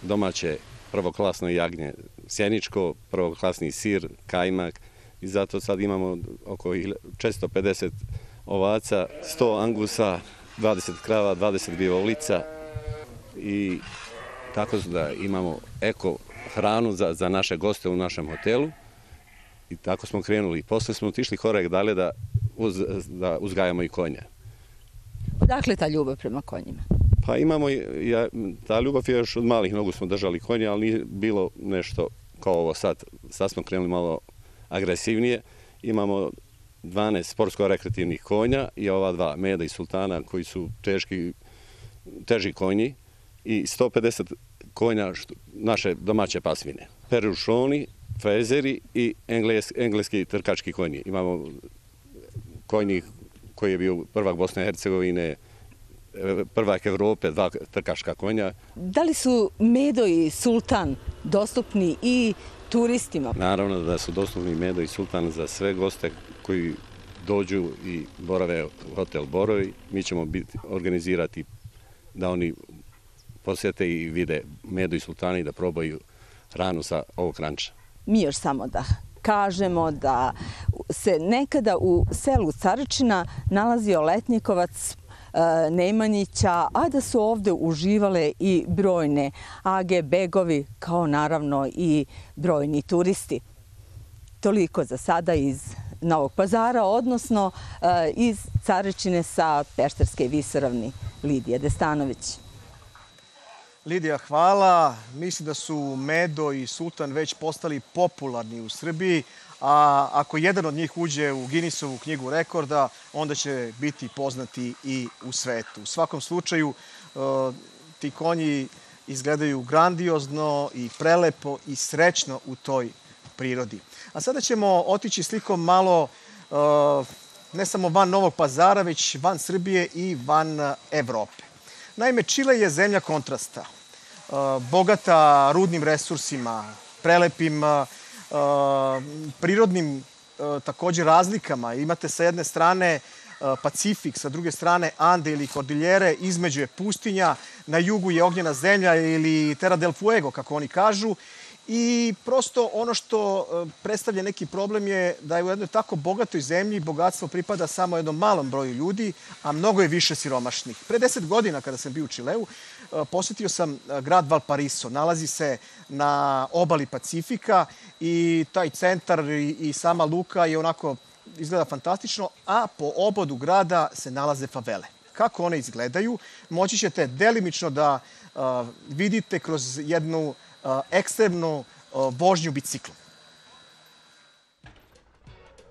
domaće prvoklasno jagnje sjeničko, prvoklasni sir, kajmak i zato sad imamo oko 450 ovaca, 100 angusa, 20 krava, 20 bivolica i tako da imamo eko hranu za, za naše goste u našem hotelu i tako smo krenuli. Posle smo otišli korak dalje da, uz, da uzgajamo i konje. Odakle ta ljubav prema konjima? Pa imamo, ja, ta ljubav je još od malih nogu smo držali konje, ali nije bilo nešto kao ovo sad. Sad smo krenuli malo agresivnije. Imamo 12 sportsko-rekreativnih konja i ova dva, Meda i Sultana, koji su teški, teži konji i 150 konja što, naše domaće pasmine. Perušoni, fezeri i engles, engleski trkački konji. Imamo konji koji je bio prvak Bosne i Hercegovine, prvak Evrope, dva trkaška konja. Da li su Medo i Sultan dostupni i turistima? Naravno da su dostupni Medo i Sultan za sve goste koji dođu i borave u hotel Borovi. Mi ćemo biti, organizirati da oni posjete i vide Medo i Sultana i da probaju hranu sa ovog ranča. Mi još samo da kažemo da se nekada u selu Caričina nalazio letnjikovac e, Nemanjića, a da su ovde uživale i brojne age, begovi, kao naravno i brojni turisti. Toliko za sada iz Novog pazara, odnosno e, iz Caričine sa Pešterske visoravni Lidija Destanović. Lidija, hvala. Mislim da su Medo i Sultan već postali popularni u Srbiji, a ako jedan od njih uđe u Guinnessovu knjigu rekorda, onda će biti poznati i u svetu. U svakom slučaju, e, ti konji izgledaju grandiozno i prelepo i srećno u toj prirodi. A sada ćemo otići slikom malo e, ne samo van Novog pazara, već van Srbije i van Evrope. Naime, Čile je zemlja kontrasta. E, bogata rudnim resursima, prelepim e, prirodnim takođe razlikama. Imate sa jedne strane Pacifik, sa druge strane Ande ili Kordiljere, između je pustinja, na jugu je ognjena zemlja ili Terra del Fuego, kako oni kažu, I prosto ono što predstavlja neki problem je da je u jednoj tako bogatoj zemlji bogatstvo pripada samo jednom malom broju ljudi, a mnogo je više siromašnih. Pre deset godina kada sam bio u Čileu, posetio sam grad Valpariso. Nalazi se na obali Pacifika i taj centar i, sama luka je onako izgleda fantastično, a po obodu grada se nalaze favele. Kako one izgledaju, moći ćete delimično da vidite kroz jednu ekstremnu a, vožnju biciklom.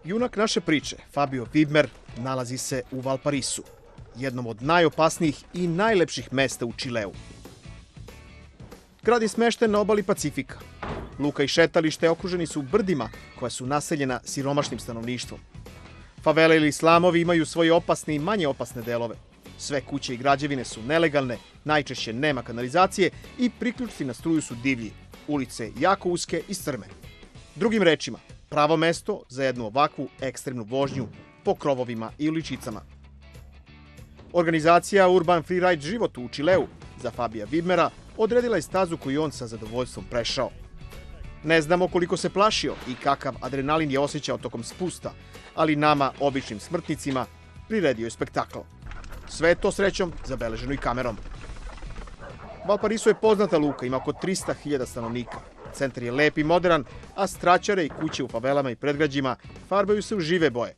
Junak naše priče, Fabio Widmer, nalazi se u Valparisu, jednom od najopasnijih i najlepših mesta u Čileu. Grad je smešten na obali Pacifika. Luka i šetalište okruženi su brdima koja su naseljena siromašnim stanovništvom. Favele ili slamovi imaju svoje opasne i manje opasne delove. Sve kuće i građevine su nelegalne, najčešće nema kanalizacije i priključci na struju su divlji. Ulice jako uske i strme. Drugim rečima, pravo mesto za jednu ovakvu ekstremnu vožnju po krovovima i uličicama. Organizacija Urban Freeride Život u Čileu za Fabija Vidmera odredila je stazu koju on sa zadovoljstvom prešao. Ne znamo koliko se plašio i kakav adrenalin je osjećao tokom spusta, ali nama, običnim smrtnicima, priredio je spektakl. Sve to srećom zabeleženo i kamerom. Valpariso je poznata luka, ima oko 300.000 stanovnika. Centar je lep i modern, a straćare i kuće u favelama i predgrađima farbaju se u žive boje.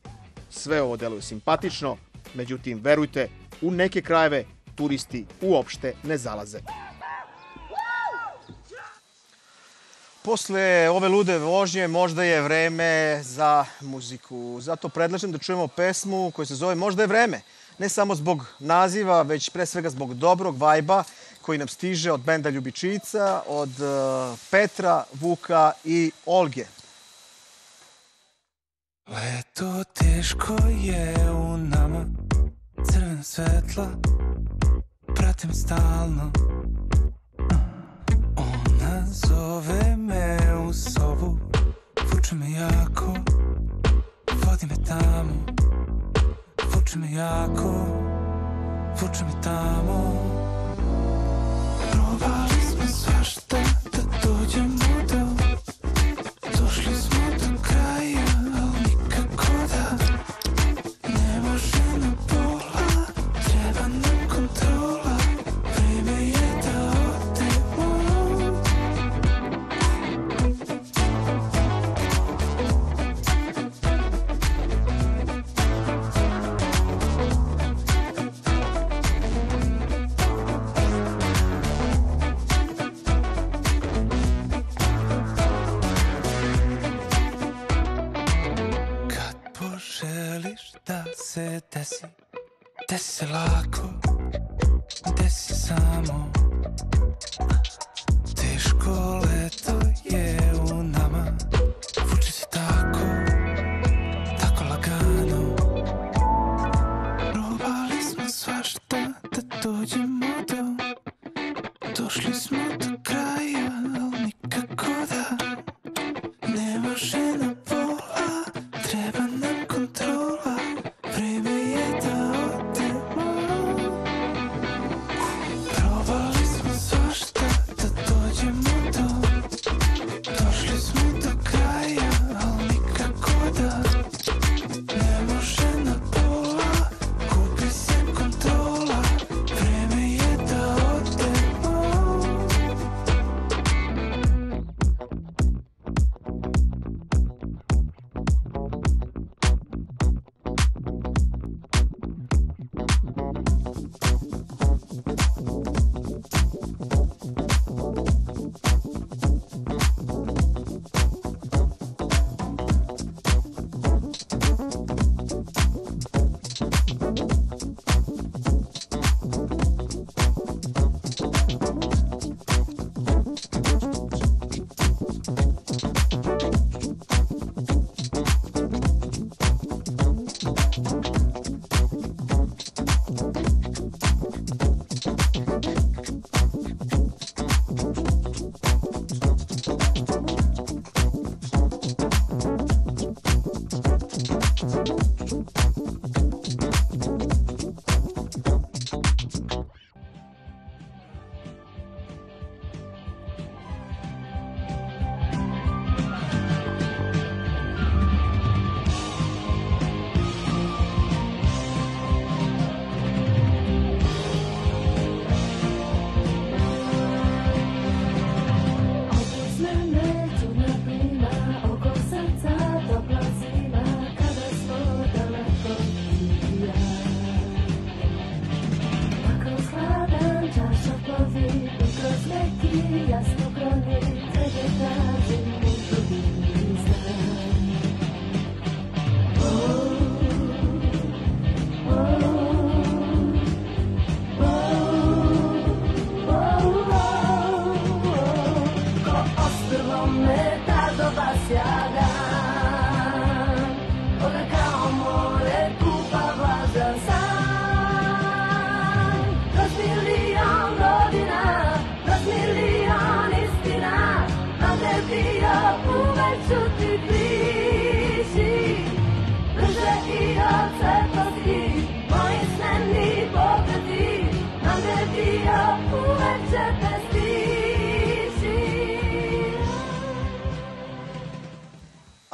Sve ovo deluje simpatično, međutim, verujte, u neke krajeve turisti uopšte ne zalaze. Posle ove lude vožnje možda je vreme za muziku. Zato predlažem da čujemo pesmu koja se zove Možda je vreme. Ne samo zbog naziva, već pre svega zbog dobrog vajba koji nam stiže od benda Ljubičica, od uh, Petra, Vuka i Olge. Leto teško je u nama Crvena svetla Pratim stalno Ona zove me u sobu Vuče me jako Vodi me tamo Vuče me jako Vuče me tamo. Probali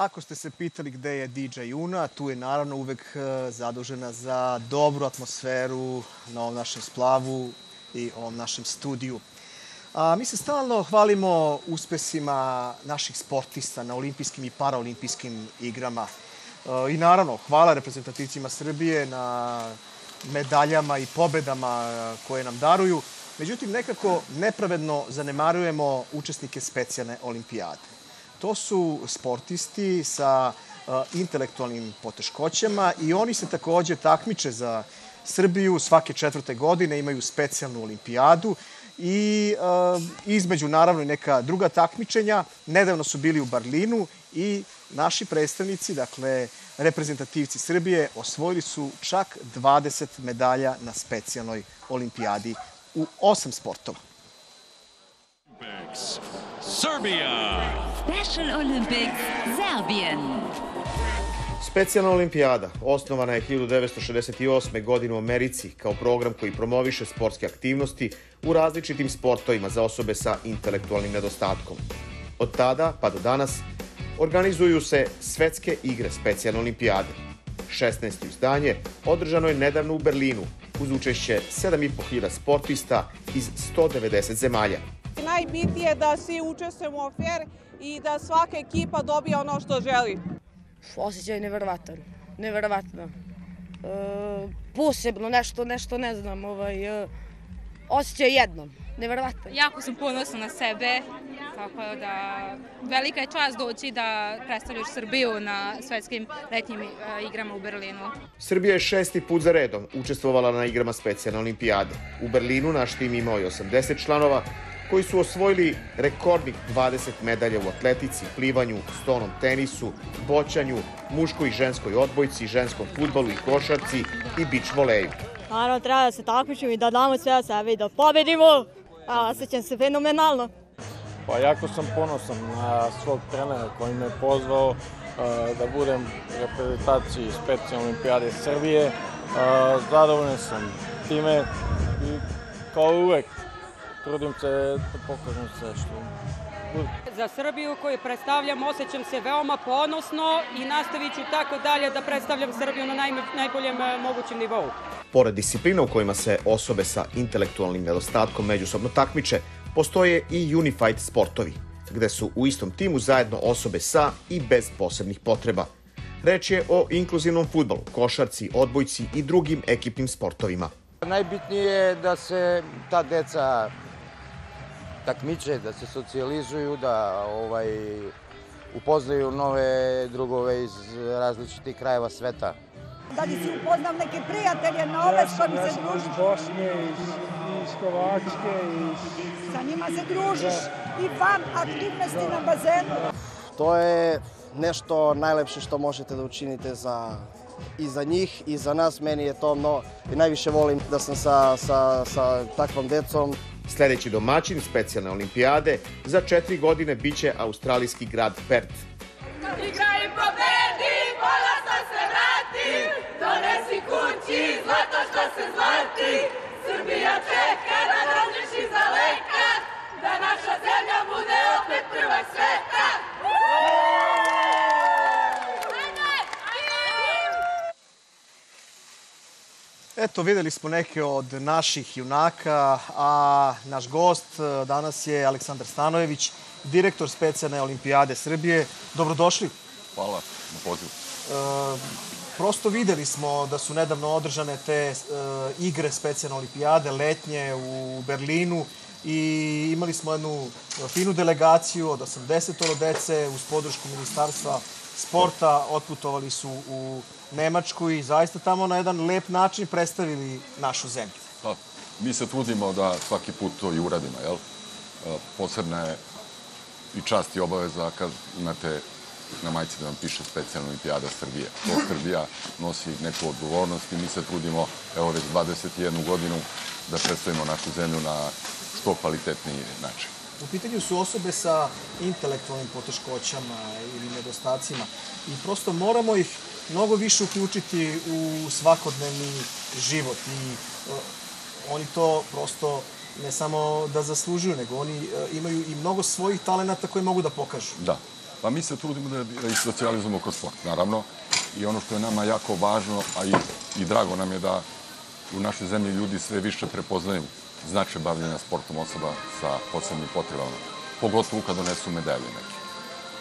Ako ste se pitali gde je DJ Una, tu je naravno uvek e, zadužena za dobru atmosferu na ovom našem splavu i ovom našem studiju. A, mi se stalno hvalimo uspesima naših sportista na olimpijskim i paraolimpijskim igrama. E, I naravno, hvala reprezentativcima Srbije na medaljama i pobedama e, koje nam daruju. Međutim, nekako nepravedno zanemarujemo učesnike specijalne olimpijade. To su sportisti sa uh, intelektualnim poteškoćama i oni se takođe takmiče za Srbiju svake četvrte godine, imaju specijalnu olimpijadu i uh, između naravno i neka druga takmičenja. Nedavno su bili u Barlinu i naši predstavnici, dakle reprezentativci Srbije, osvojili su čak 20 medalja na specijalnoj olimpijadi u osam sportova. Serbia. Special Olympics, Serbien. Specijalna olimpijada osnovana je 1968. godine u Americi kao program koji promoviše sportske aktivnosti u različitim sportovima za osobe sa intelektualnim nedostatkom. Od tada pa do danas organizuju se svetske igre specijalne olimpijade. 16. izdanje održano je nedavno u Berlinu uz učešće 7.500 sportista iz 190 zemalja. Najbitnije je da svi učestvujemo fair i da svaka ekipa dobije ono što želi. Osjećaj je neverovatan, neverovatno. E, posebno nešto, nešto ne znam, ovaj, e, osjećaj jednom, neverovatan. Jako sam ponosna na sebe, tako da velika je čast doći da predstavljaš Srbiju na svetskim letnjim e, igrama u Berlinu. Srbija je šesti put za redom učestvovala na igrama specijalne olimpijade. U Berlinu naš tim imao je 80 članova, koji su osvojili rekordnih 20 medalja u atletici, plivanju, stonom tenisu, boćanju, muškoj i ženskoj odbojci, ženskom futbalu i košarci i bič voleju. Naravno, treba da se takmičimo i da damo sve od sebe i da pobedimo. A, osjećam se fenomenalno. Pa jako sam ponosan na svog trenera koji me pozvao uh, da budem u reprezentaciji specijalne olimpijade Srbije. Uh, zadovoljan sam time i kao uvek trudim se da pokažem sve što. Za Srbiju koju predstavljam osjećam se veoma ponosno i nastavit ću tako dalje da predstavljam Srbiju na naj, najboljem e, mogućem nivou. Pored disciplina u kojima se osobe sa intelektualnim nedostatkom međusobno takmiče, postoje i unified sportovi, gde su u istom timu zajedno osobe sa i bez posebnih potreba. Reč je o inkluzivnom futbalu, košarci, odbojci i drugim ekipnim sportovima. Najbitnije je da se ta deca takmiče, da se socijalizuju, da ovaj, upoznaju nove drugove iz različitih krajeva sveta. Da li si upoznam neke prijatelje nove s kojim ja se sam družiš? iz Bosne, iz, iz Kovačke, iz... Sa njima se družiš i van aktivnosti na bazenu. To je nešto najlepše što možete da učinite za i za njih i za nas. Meni je to mno, i najviše volim da sam sa, sa, sa takvom decom. Sledeći domaćin specijalne olimpijade za četiri godine biće australijski grad Perth. Igraj i pobedi, ponosno se vrati, donesi kući zlato što se zlati. Srbija čeka da dođeš iza leka, da naša zemlja bude opet prvak sveta. Eto, videli smo neke od naših junaka, a naš gost e, danas je Aleksandar Stanojević, direktor specijalne olimpijade Srbije. Dobrodošli. Hvala na pozivu. E, prosto videli smo da su nedavno održane te e, igre specijalne olimpijade, letnje u Berlinu. i imali smo jednu finu delegaciju od 80 dece uz podršku ministarstva sporta. Otputovali su u Nemačku i zaista tamo na jedan lep način predstavili našu zemlju. Pa, mi se trudimo da svaki put to i uradimo, jel? Posebna je i čast i obaveza kad imate na majici da vam piše specijalna olimpijada Srbije. To Srbija nosi neku odgovornost i mi se trudimo, evo već 21 godinu, da predstavimo našu zemlju na što kvalitetniji način. U pitanju su osobe sa intelektualnim poteškoćama ili nedostacima i prosto moramo ih mnogo više uključiti u svakodnevni život i oni to prosto ne samo da zaslužuju, nego oni imaju i mnogo svojih talenata koje mogu da pokažu. Da. Pa mi se trudimo da, da ih socijalizujemo kroz sport, naravno. I ono što je nama jako važno, a i, i drago nam je da u našoj zemlji ljudi sve više prepoznaju značaj bavljenja sportom osoba sa posebnim potrebama. Pogotovo kad donesu medalje neke.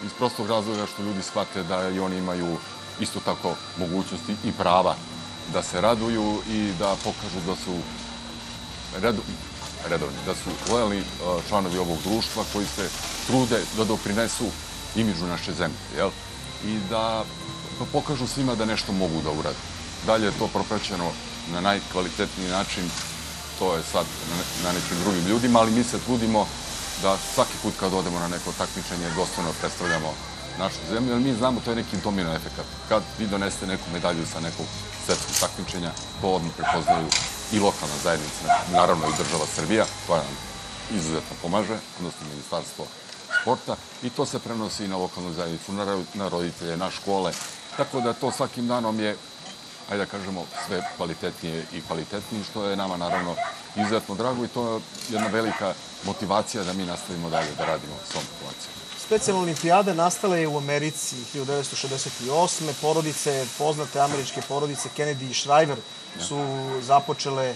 Iz prostog razloga što ljudi shvate da i oni imaju isto tako mogućnosti i prava da se raduju i da pokažu da su redu, redovni, da su lojalni članovi ovog društva koji se trude da doprinesu imidžu naše zemlje, jel? I da pokažu svima da nešto mogu da urade. Dalje je to propraćeno na najkvalitetniji način, to je sad na nekim drugim ljudima, ali mi se trudimo da svaki put kad odemo na neko takmičenje dostojno predstavljamo našu zemlju, jer mi znamo to je neki domino efekat. Kad vi donesete neku medalju sa nekog svetskog takmičenja, to odmah prepoznaju i lokalna zajednica, naravno i država Srbija, koja nam izuzetno pomaže, odnosno ministarstvo sporta i to se prenosi i na lokalnu zajednicu, na roditelje, na škole. Tako da to svakim danom je, ajde da kažemo, sve kvalitetnije i kvalitetnije, što je nama naravno izuzetno drago i to je jedna velika motivacija da mi nastavimo dalje da radimo s ovom populacijom. Specijalna olimpijada nastala je u Americi 1968. Porodice, poznate američke porodice Kennedy i Shriver su započele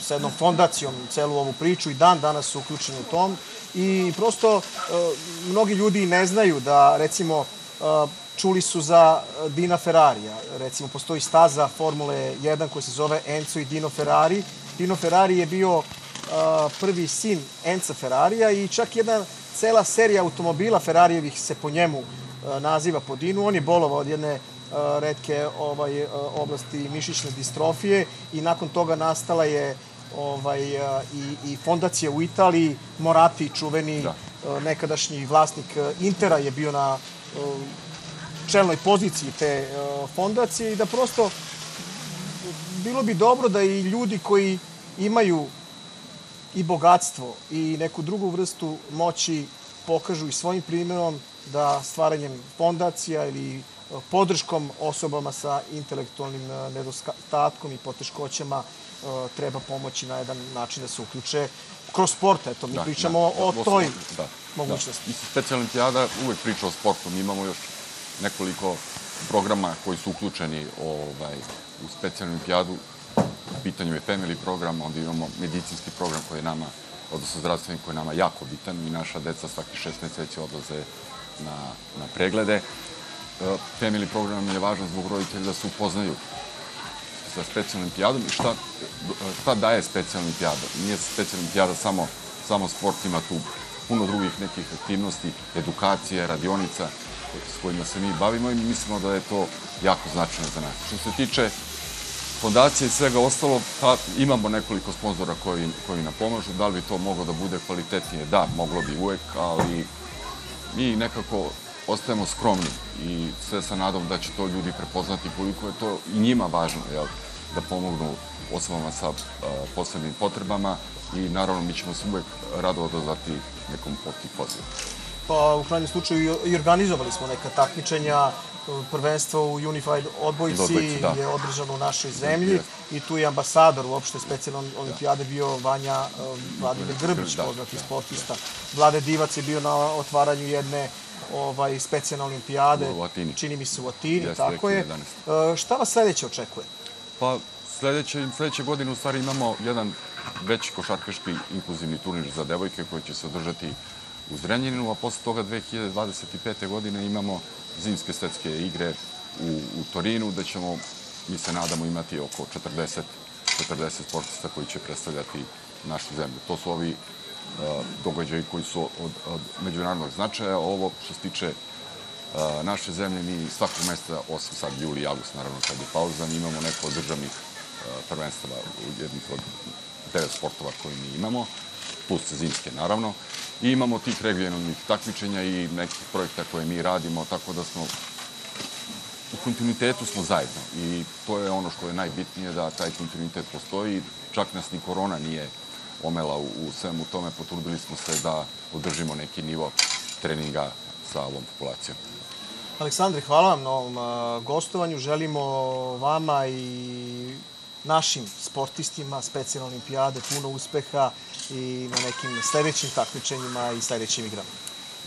sa jednom fondacijom celu ovu priču i dan danas su uključeni u tom. I prosto mnogi ljudi ne znaju da recimo čuli su za Dina Ferrarija. Recimo postoji staza Formule 1 koja se zove Enzo i Dino Ferrari. Dino Ferrari je bio prvi sin Enza Ferrarija i čak jedna cela serija automobila Ferrarijevih se po njemu naziva po Dinu. On je bolovao od jedne redke ovaj, oblasti mišićne distrofije i nakon toga nastala je ovaj, i, i fondacija u Italiji, Morati, čuveni da. nekadašnji vlasnik Intera je bio na čelnoj poziciji te fondacije i da prosto bilo bi dobro da i ljudi koji imaju i bogatstvo i neku drugu vrstu moći pokažu i svojim primjerom da stvaranjem fondacija ili podrškom osobama sa intelektualnim nedostatkom i poteškoćama treba pomoći na jedan način da se uključe kroz sport. Eto, mi da, pričamo da, o da, toj da, mogućnosti. Da. Specijalna olimpijada uvek priča o sportu. Mi imamo još nekoliko programa koji su uključeni ovaj, u specijalnu olimpijadu. U pitanju je family program, onda imamo medicinski program koji je nama, odnosno zdravstveni koji je nama jako bitan i naša deca svaki šest meseci odlaze na, na preglede. Family program je važan zbog roditelja da se upoznaju sa specijalnom olimpijadom i šta, šta daje specijalna olimpijada. Nije specijalna olimpijada samo, samo sport, ima tu puno drugih nekih aktivnosti, edukacije, radionica s kojima se mi bavimo i mislimo da je to jako značajno za nas. Što se tiče fondacije i svega ostalo, pa imamo nekoliko sponzora koji, koji nam pomažu. Da li bi to moglo da bude kvalitetnije? Da, moglo bi uvek, ali mi nekako ostajemo skromni i sve sa nadom da će to ljudi prepoznati koliko je to i njima važno, jel, da pomognu osobama sa uh, posebnim potrebama i naravno mi ćemo se uvek rado odazvati nekom od tih poziva. Pa u krajnjem slučaju i organizovali smo neka takmičenja, prvenstvo u Unified odbojci da. je održano u našoj zemlji i tu je ambasador uopšte specijalne olimpijade bio Vanja Vladimir Grbić, da, poznati sportista. Vlade Divac je bio na otvaranju jedne ovaj, specijalne olimpijade. Čini mi se u Atini, Jeste, tako je. E, šta vas sledeće očekuje? Pa sledeće, sledeće godine u stvari imamo jedan veći košarkaški inkluzivni turnir za devojke koji će se održati u Zrenjaninu, a posle toga 2025. godine imamo zimske svetske igre u, u Torinu, da ćemo, mi se nadamo, imati oko 40, 40 sportista koji će predstavljati našu zemlju. To su ovi događaji koji su od, od međunarodnog značaja. Ovo što se tiče naše zemlje, mi svakog mesta, osim sad juli i august, naravno, kad je pauza, mi imamo neko od državnih prvenstava, jednih od devet sportova koje mi imamo, plus zimske, naravno. I imamo tih regionalnih takmičenja i nekih projekta koje mi radimo, tako da smo u kontinuitetu smo zajedno i to je ono što je najbitnije da taj kontinuitet postoji. Čak nas ni korona nije omela u, u svemu tome. Potrudili smo se da održimo neki nivo treninga sa ovom populacijom. Aleksandre, hvala vam na ovom gostovanju. Želimo vama i našim sportistima specijalne olimpijade puno uspeha i na nekim sledećim takmičenjima i sledećim igrama.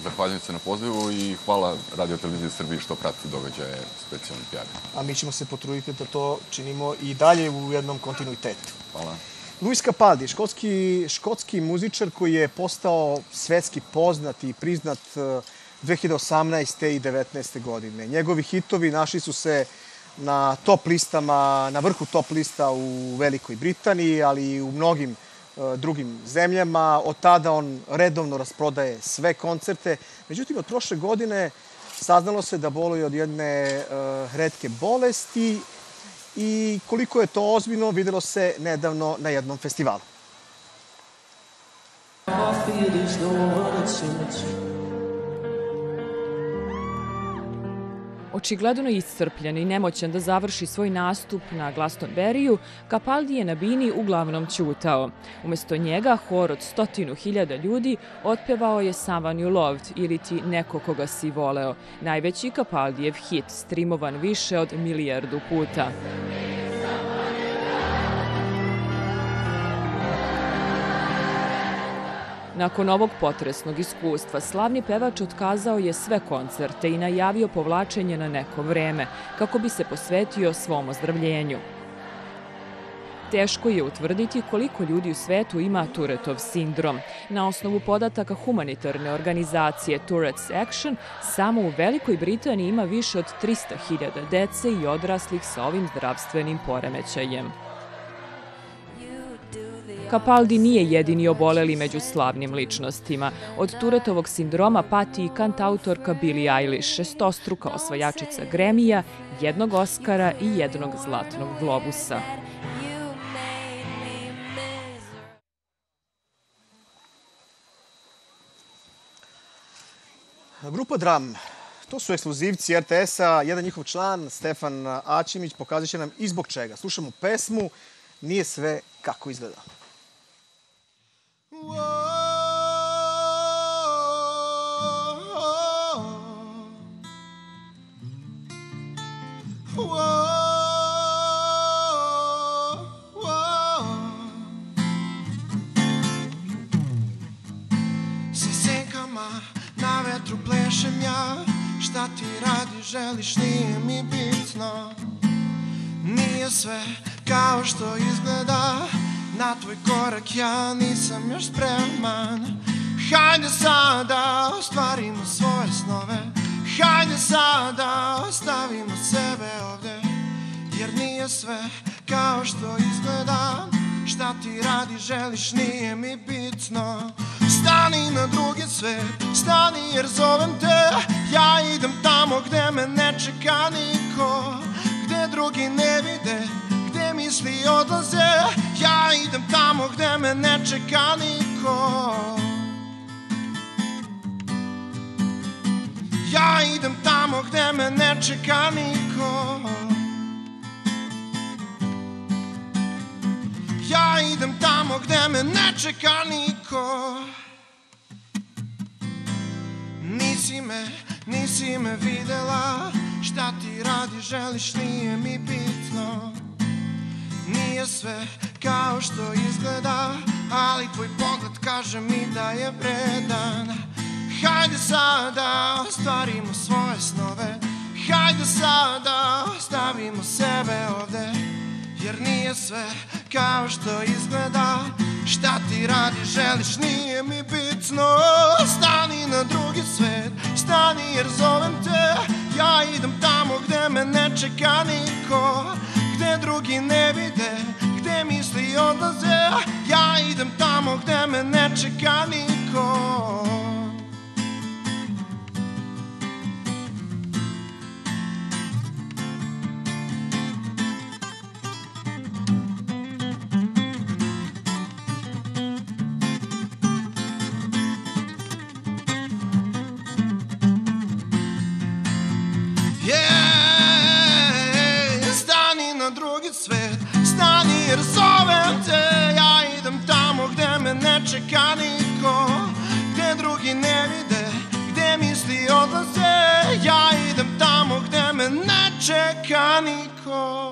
Zahvaljujem se na pozivu i hvala Radio Televiziji Srbiji što prati događaje specijalne olimpijade. A mi ćemo se potruditi da to činimo i dalje u jednom kontinuitetu. Hvala. Luis Capaldi, škotski, škotski muzičar koji je postao svetski poznat i priznat 2018. i 19. godine. Njegovi hitovi našli su se na top listama, na vrhu top lista u Velikoj Britaniji, ali i u mnogim drugim zemljama. Od tada on redovno rasprodaje sve koncerte. Međutim, od prošle godine saznalo se da boluje od jedne uh, redke bolesti i koliko je to ozbiljno videlo se nedavno na jednom festivalu. Očigledno iscrpljen i nemoćan da završi svoj nastup na Glastonberiju, Capaldi je na bini uglavnom ćutao. Umesto njega, hor od stotinu hiljada ljudi otpevao je Someone You Loved ili ti Neko koga si voleo, najveći Capaldijev hit, streamovan više od milijardu puta. Nakon ovog potresnog iskustva, slavni pevač otkazao je sve koncerte i najavio povlačenje na neko vreme, kako bi se posvetio svom ozdravljenju. Teško je utvrditi koliko ljudi u svetu ima Turetov sindrom. Na osnovu podataka humanitarne organizacije Tourette's Action, samo u Velikoj Britaniji ima više od 300.000 dece i odraslih sa ovim zdravstvenim poremećajem. Capaldi nije jedini oboleli među slavnim ličnostima. Od Turetovog sindroma pati i kantautorka Billie Eilish, šestostruka osvajačica Gremija, jednog Oscara i jednog Zlatnog globusa. Grupa Dram, to su ekskluzivci RTS-a, jedan njihov član, Stefan Aćimić, pokazat će nam i zbog čega. Slušamo pesmu, nije sve kako izgleda. Želiš, nije mi bitno. Nije sve kao što izgleda Na tvoj korak ja nisam još spreman. Hajde sada ostvarimo svoje snove. Hajde sada ostavimo sebe ovde. Jer nije sve kao što izgleda. Šta ti radi, želiš, nije mi bitno. Stani na drugi svet, stani jer zovem te. Ja idem tamo gde me ne čeka niko. Gde drugi ne vide, gde misli odlaze? Ja idem tamo gde me ne čeka niko. Ja idem tamo gde me ne čeka niko. Ja idem tamo gde me ne čeka niko. Nisi me, nisi me videla. Šta ti radi, želiš, nije mi bitno Nije sve kao što izgleda Ali tvoj pogled kaže mi da je vredan Hajde sada ostvarimo svoje snove. Hajde sada ostavimo sebe ovde. Jer nije sve kao što izgleda. Šta ti radi, želiš, nije mi bitno. Stani na drugi svet, stani jer zovem te. Ja idem tamo gde me ne čeka niko Gde drugi ne vide, gde misli odlaze Ja idem tamo gde me ne čeka niko čeka niko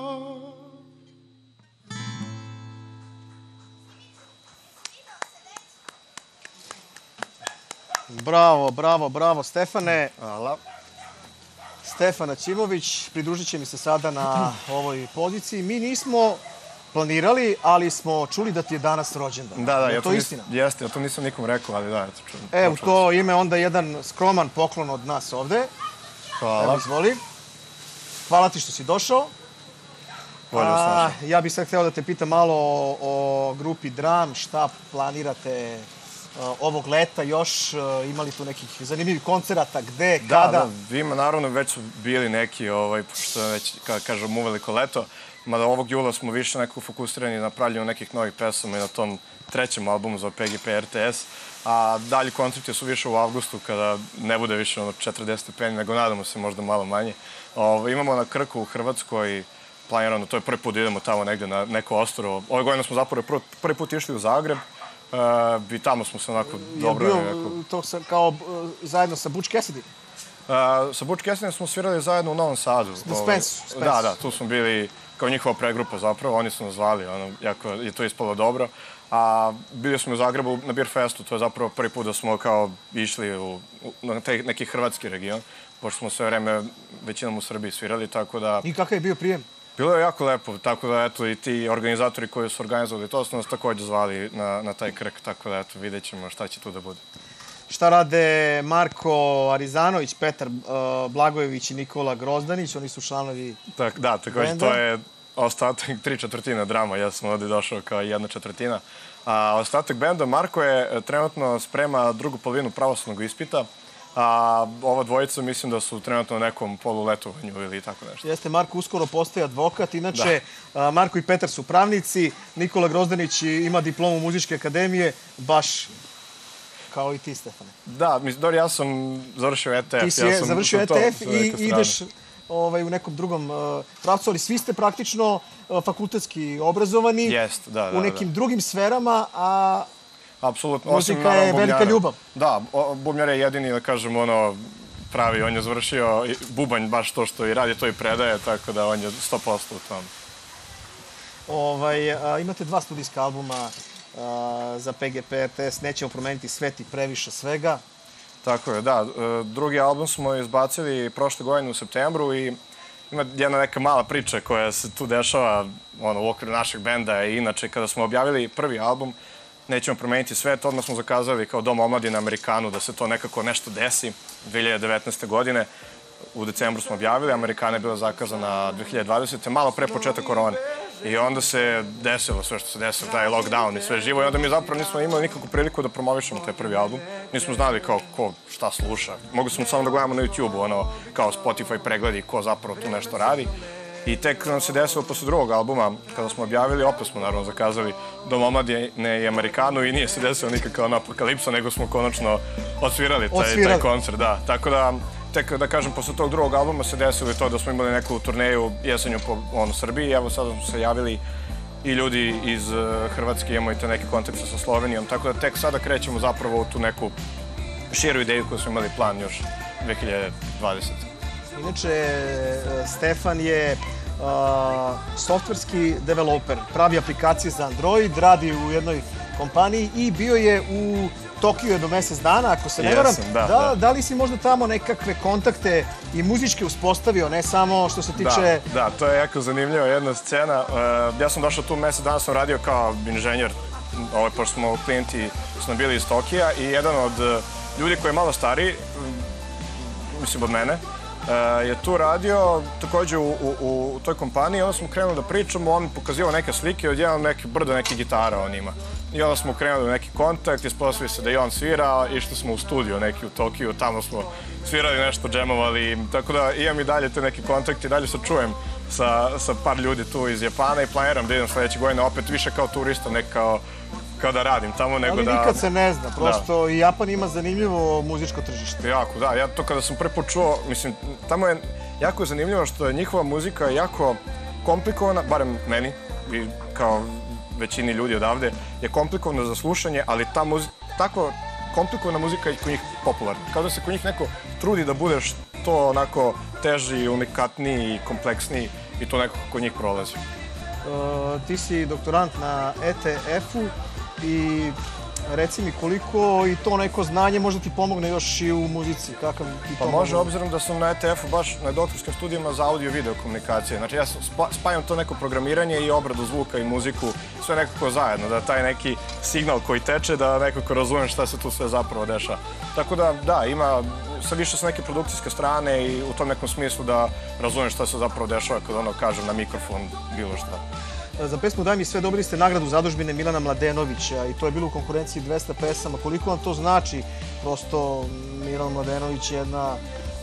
Bravo, bravo, bravo, Stefane. Hvala. Stefana Ćimović, pridružit će mi se sada na ovoj poziciji. Mi nismo planirali, ali smo čuli da ti je danas rođendan. Da, da, je ja to to istina? jeste, ja to nisam nikom rekao, ali da, eto čujem. E, u to ime onda jedan skroman poklon od nas ovde. Hvala. Evo, izvoli. Hvala ti što si došao. A, ja bih sad hteo da te pitam malo o, o grupi Dram, šta planirate uh, ovog leta još, uh, imali tu nekih zanimljivih koncerata, gde, Da, kada? da, ima naravno već su bili neki, ovaj, pošto je već, ka, kažem, uveliko leto, mada ovog jula smo više nekako fokusirani na pravljenju nekih novih pesama i na tom trećem albumu za PGP RTS, a dalji koncerti su više u avgustu kada ne bude više ono 40 stepeni, nego nadamo se možda malo manje. Ovo, imamo na Krku u Hrvatskoj planirano, to je prvi put da idemo tamo negde na neko ostrovo. Ove godine smo zapravo prvi, put išli u Zagreb uh, i tamo smo se onako Je dobro... bio nekako- to sa, kao zajedno sa Butch Cassidy? Uh, sa Butch Cassidy smo svirali zajedno u Novom Sadu. The Ovaj, Spence, Spence. Da, da, tu smo bili kao njihova pregrupa zapravo, oni su nas zvali, ono, jako je to ispalo dobro. A bili smo u Zagrebu na Beer Festu, to je zapravo prvi put da smo kao išli u, u na taj neki hrvatski region, pošto smo sve vreme većinom u Srbiji svirali, tako da... I kakav je bio prijem? Bilo je jako lepo, tako da eto i ti organizatori koji su organizovali to su nas takođe zvali na, na taj krk, tako da eto vidjet ćemo šta će tu da bude. Šta rade Marko Arizanović, Petar uh, Blagojević i Nikola Grozdanić, oni su članovi Tak, da, takođe to je ostatak tri četvrtine drama, ja sam ovde došao kao jedna četvrtina. A ostatak benda, Marko je e, trenutno sprema drugu polovinu pravoslavnog ispita, a ova dvojica mislim da su trenutno na nekom poluletovanju ili tako nešto. Jeste, Marko uskoro postaje advokat. Inače, a, Marko i Petar su pravnici. Nikola Grozdanić ima diplomu muzičke akademije, baš kao i ti, Stefane. Da, mislim, dobro, ja sam završio ETF. Ti si ja sam završio sa to- ETF sa i ideš ovaj, u nekom drugom uh, pravcu, ali svi ste praktično uh, fakultetski obrazovani Jest, da, da, u nekim da. drugim sferama, a Apsolutno. Muzika osim, naravno, je velika ljubav. Da, bubnjar je jedini, da kažem, ono, pravi. On je završio bubanj baš to što i radi, to i predaje, tako da on je 100% u tom. Ovaj, a, imate dva studijska albuma a, za PGP RTS, nećemo promeniti svet i previše svega. Tako je, da. E, Drugi album smo izbacili prošle godine u septembru i ima jedna neka mala priča koja se tu dešava ono, u okviru našeg benda i inače kada smo objavili prvi album Nećemo promeniti svet, odmah smo zakazali kao Dom omladine Amerikanu da se to nekako nešto desi 2019. godine. U decembru smo objavili, Amerikana je bila zakazana 2020. malo pre početka korone. I onda se desilo sve što se desilo, taj lockdown i sve živo. I onda mi zapravo nismo imali nikakvu priliku da promovišemo taj prvi album. Nismo znali kao ko šta sluša. Mogli smo samo da gledamo na YouTube, ono, kao Spotify pregledi ko zapravo tu nešto radi. I tek nam se desilo posle drugog albuma, kada smo objavili, opet smo naravno zakazali Dom omladine i Amerikanu i nije se desilo nikakav ono apokalipsa, nego smo konačno odsvirali taj, taj koncert, da. Tako da, tek da kažem, posle tog drugog albuma se desilo i to da smo imali neku turneju jesenju po ono, Srbiji. Evo sada smo se javili i ljudi iz uh, Hrvatske, imamo i te neke kontakte sa Slovenijom, tako da tek sada krećemo zapravo u tu neku širu ideju koju smo imali plan još 2020. Inače, e, Stefan je softverski developer, pravi aplikacije za Android, radi u jednoj kompaniji i bio je u Tokiju jedno mesec dana, ako se ne varam. da, da, da. da li si možda tamo nekakve kontakte i muzičke uspostavio, ne samo što se tiče... Da, da, to je jako zanimljiva jedna scena. Uh, ja sam došao tu mesec dana, sam radio kao inženjer, ovaj, pošto smo klijenti, nam bili iz Tokija i jedan od uh, ljudi koji je malo stariji, mislim od mene, e, je tu radio takođe u, u, u toj kompaniji. Onda smo krenuli da pričamo, on mi pokazivao neke slike, odjedan neke brdo neke gitara on ima. I onda smo krenuli u neki kontakt, ispostavili se da i on svira, išli smo u studio neki u Tokiju, tamo smo svirali nešto, džemovali, tako da imam i dalje te neke kontakte, dalje se čujem sa, sa par ljudi tu iz Japana i planiram da idem sledeće godine opet više kao turista, ne kao, kao da radim tamo, nego Ali da... nikad se ne zna, prosto i Japan ima zanimljivo muzičko tržište. Jako, da. Ja to kada sam prvi put čuo, mislim, tamo je jako zanimljivo što je njihova muzika jako komplikovana, barem meni, i kao većini ljudi odavde, je komplikovana za slušanje, ali ta muzika, tako komplikovana muzika je kod njih popularna. Kao da se kod njih neko trudi da bude što onako teži, unikatniji, kompleksniji i to nekako kod njih prolazi. Uh, ti si doktorant na ETF-u i reci mi koliko i to neko znanje možda ti pomogne još i u muzici, kakav ti Pa može, obzirom da sam na ETF-u baš na doktorskim studijima za audio i video komunikacije. Znači ja spajam to neko programiranje i obradu zvuka i muziku, sve nekako zajedno, da taj neki signal koji teče, da nekako razumem šta se tu sve zapravo dešava. Tako da, da, ima sa više sa neke produkcijske strane i u tom nekom smislu da razumem šta se zapravo dešava kad ono kažem na mikrofon bilo šta. Za pesmu Daj mi sve dobili ste nagradu zadužbine Milana Mladenovića i to je bilo u konkurenciji 200 pesama. Koliko vam to znači? Prosto Milan Mladenović je jedna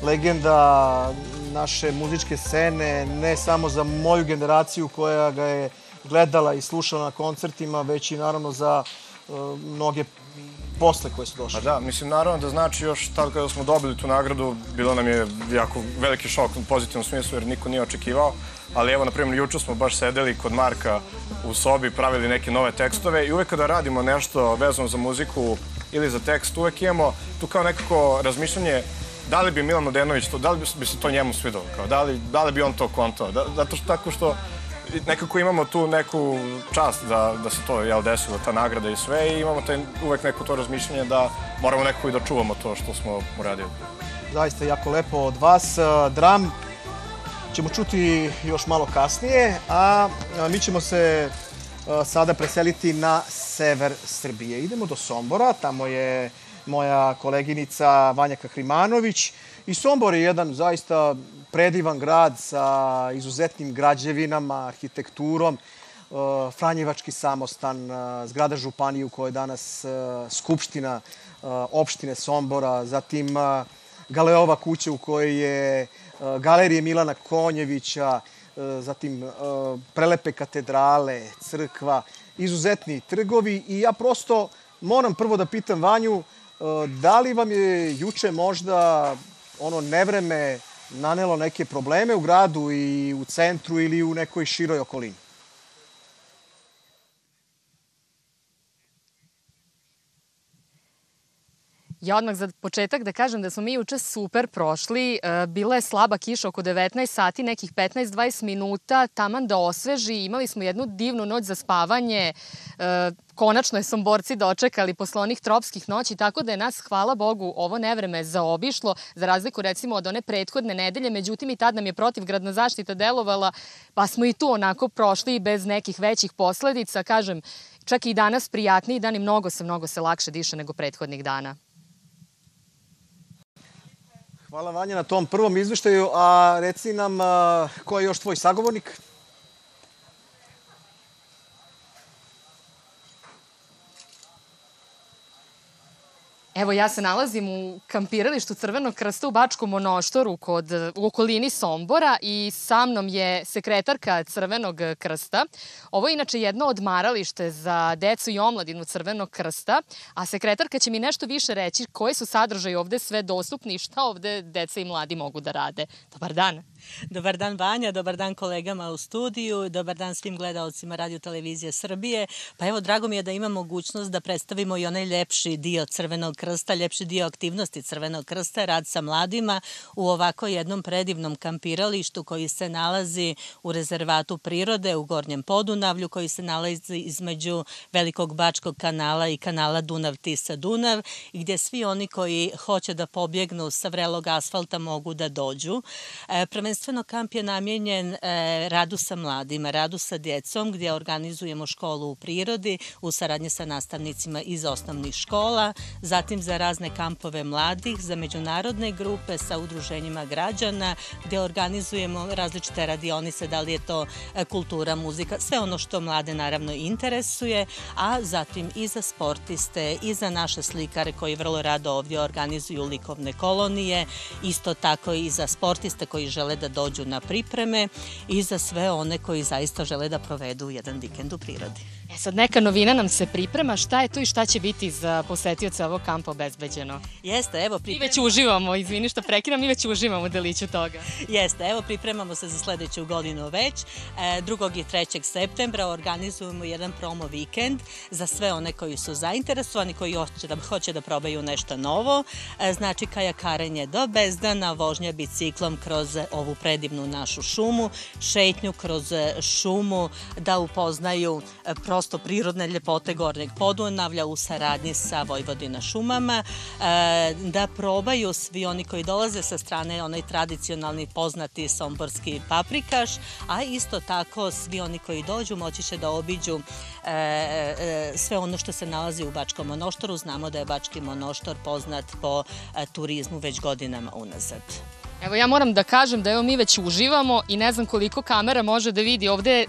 legenda naše muzičke scene, ne samo za moju generaciju koja ga je gledala i slušala na koncertima, već i naravno za uh, mnoge posle koje su došle. Pa da, mislim naravno da znači još tad kada smo dobili tu nagradu, bilo nam je jako veliki šok u pozitivnom smislu jer niko nije očekivao, ali evo na primjer juče smo baš sedeli kod Marka u sobi, pravili neke nove tekstove i uvek kada radimo nešto vezano za muziku ili za tekst, uvek imamo tu kao nekako razmišljanje da li bi Milan Mladenović to, da li bi, se to njemu svidalo, kao, da, li, da li bi on to kontao, da, zato što tako što nekako imamo tu neku čast da, da se to jel, desilo, ta nagrada i sve i imamo taj, uvek neko to razmišljanje da moramo nekako i da čuvamo to što smo uradili. Zaista jako lepo od vas. Dram ćemo čuti još malo kasnije, a mi ćemo se sada preseliti na sever Srbije. Idemo do Sombora, tamo je moja koleginica Vanja Kahrimanović. I Sombor je jedan zaista predivan grad sa izuzetnim građevinama, arhitekturom, Franjevački samostan, zgrada Županije u kojoj je danas skupština opštine Sombora, zatim Galeova kuća u kojoj je galerije Milana Konjevića, zatim prelepe katedrale, crkva, izuzetni trgovi i ja prosto moram prvo da pitam Vanju da li vam je juče možda ono nevreme nanelo neke probleme u gradu i u centru ili u nekoj široj okolini? Ja odmah za početak da kažem da smo mi juče super prošli. E, Bila je slaba kiša oko 19 sati, nekih 15-20 minuta, taman da osveži. Imali smo jednu divnu noć za spavanje. E, Konačno je Somborci dočekali posle onih tropskih noći, tako da je nas, hvala Bogu, ovo nevreme zaobišlo, za razliku recimo od one prethodne nedelje, međutim i tad nam je protivgradna zaštita delovala, pa smo i tu onako prošli bez nekih većih posledica. Kažem, čak i danas prijatniji dan i mnogo se, mnogo se lakše diše nego prethodnih dana. Hvala Vanja na tom prvom izveštaju, a reci nam ko je još tvoj sagovornik? Evo, ja se nalazim u kampiralištu Crvenog krsta u Bačkom monoštoru kod, u okolini Sombora i sa mnom je sekretarka Crvenog krsta. Ovo je inače jedno odmaralište za decu i omladinu Crvenog krsta, a sekretarka će mi nešto više reći koji su sadržaji ovde sve dostupni i šta ovde deca i mladi mogu da rade. Dobar dan. Dobar dan Vanja, dobar dan kolegama u studiju, dobar dan svim gledalcima Radio Televizije Srbije. Pa evo, drago mi je da imam mogućnost da predstavimo i onaj lepši dio Crvenog krsta, lepši dio aktivnosti Crvenog krsta, rad sa mladima u ovako jednom predivnom kampiralištu koji se nalazi u rezervatu prirode u Gornjem Podunavlju, koji se nalazi između Velikog Bačkog kanala i kanala Dunav-Tisa-Dunav, gdje svi oni koji hoće da pobjegnu sa vrelog asfalta mogu da dođu. E, prvenstveno kamp je namjenjen e, radu sa mladima, radu sa djecom gdje organizujemo školu u prirodi u saradnji sa nastavnicima iz osnovnih škola, zatim za razne kampove mladih, za međunarodne grupe sa udruženjima građana gdje organizujemo različite radionice, da li je to e, kultura, muzika, sve ono što mlade naravno interesuje, a zatim i za sportiste i za naše slikare koji vrlo rado ovdje organizuju likovne kolonije, isto tako i za sportiste koji žele da dođu na pripreme i za sve one koji zaista žele da provedu jedan vikend u prirodi. E sad neka novina nam se priprema, šta je to i šta će biti za posetioce ovog kampa obezbeđeno? Jeste, evo Mi pripremamo. već uživamo, izvini što prekidam, mi već uživamo u deliću toga. Jeste, evo pripremamo se za sledeću godinu već. E, 2. i 3. septembra organizujemo jedan promo vikend za sve one koji su zainteresovani, koji hoće da, hoće da probaju nešto novo. E, znači kajakarenje do bezdana, vožnja biciklom kroz ovu predivnu našu šumu, šetnju kroz šumu, da upoznaju e, prosto prirodne ljepote Gornjeg Podunavlja u saradnji sa Vojvodina šumama, e, da probaju svi oni koji dolaze sa strane onaj tradicionalni poznati somborski paprikaš, a isto tako svi oni koji dođu moći će da obiđu e, e, sve ono što se nalazi u Bačkom monoštoru. Znamo da je Bački monoštor poznat po turizmu već godinama unazad. Evo ja moram da kažem da evo mi već uživamo i ne znam koliko kamera može da vidi ovde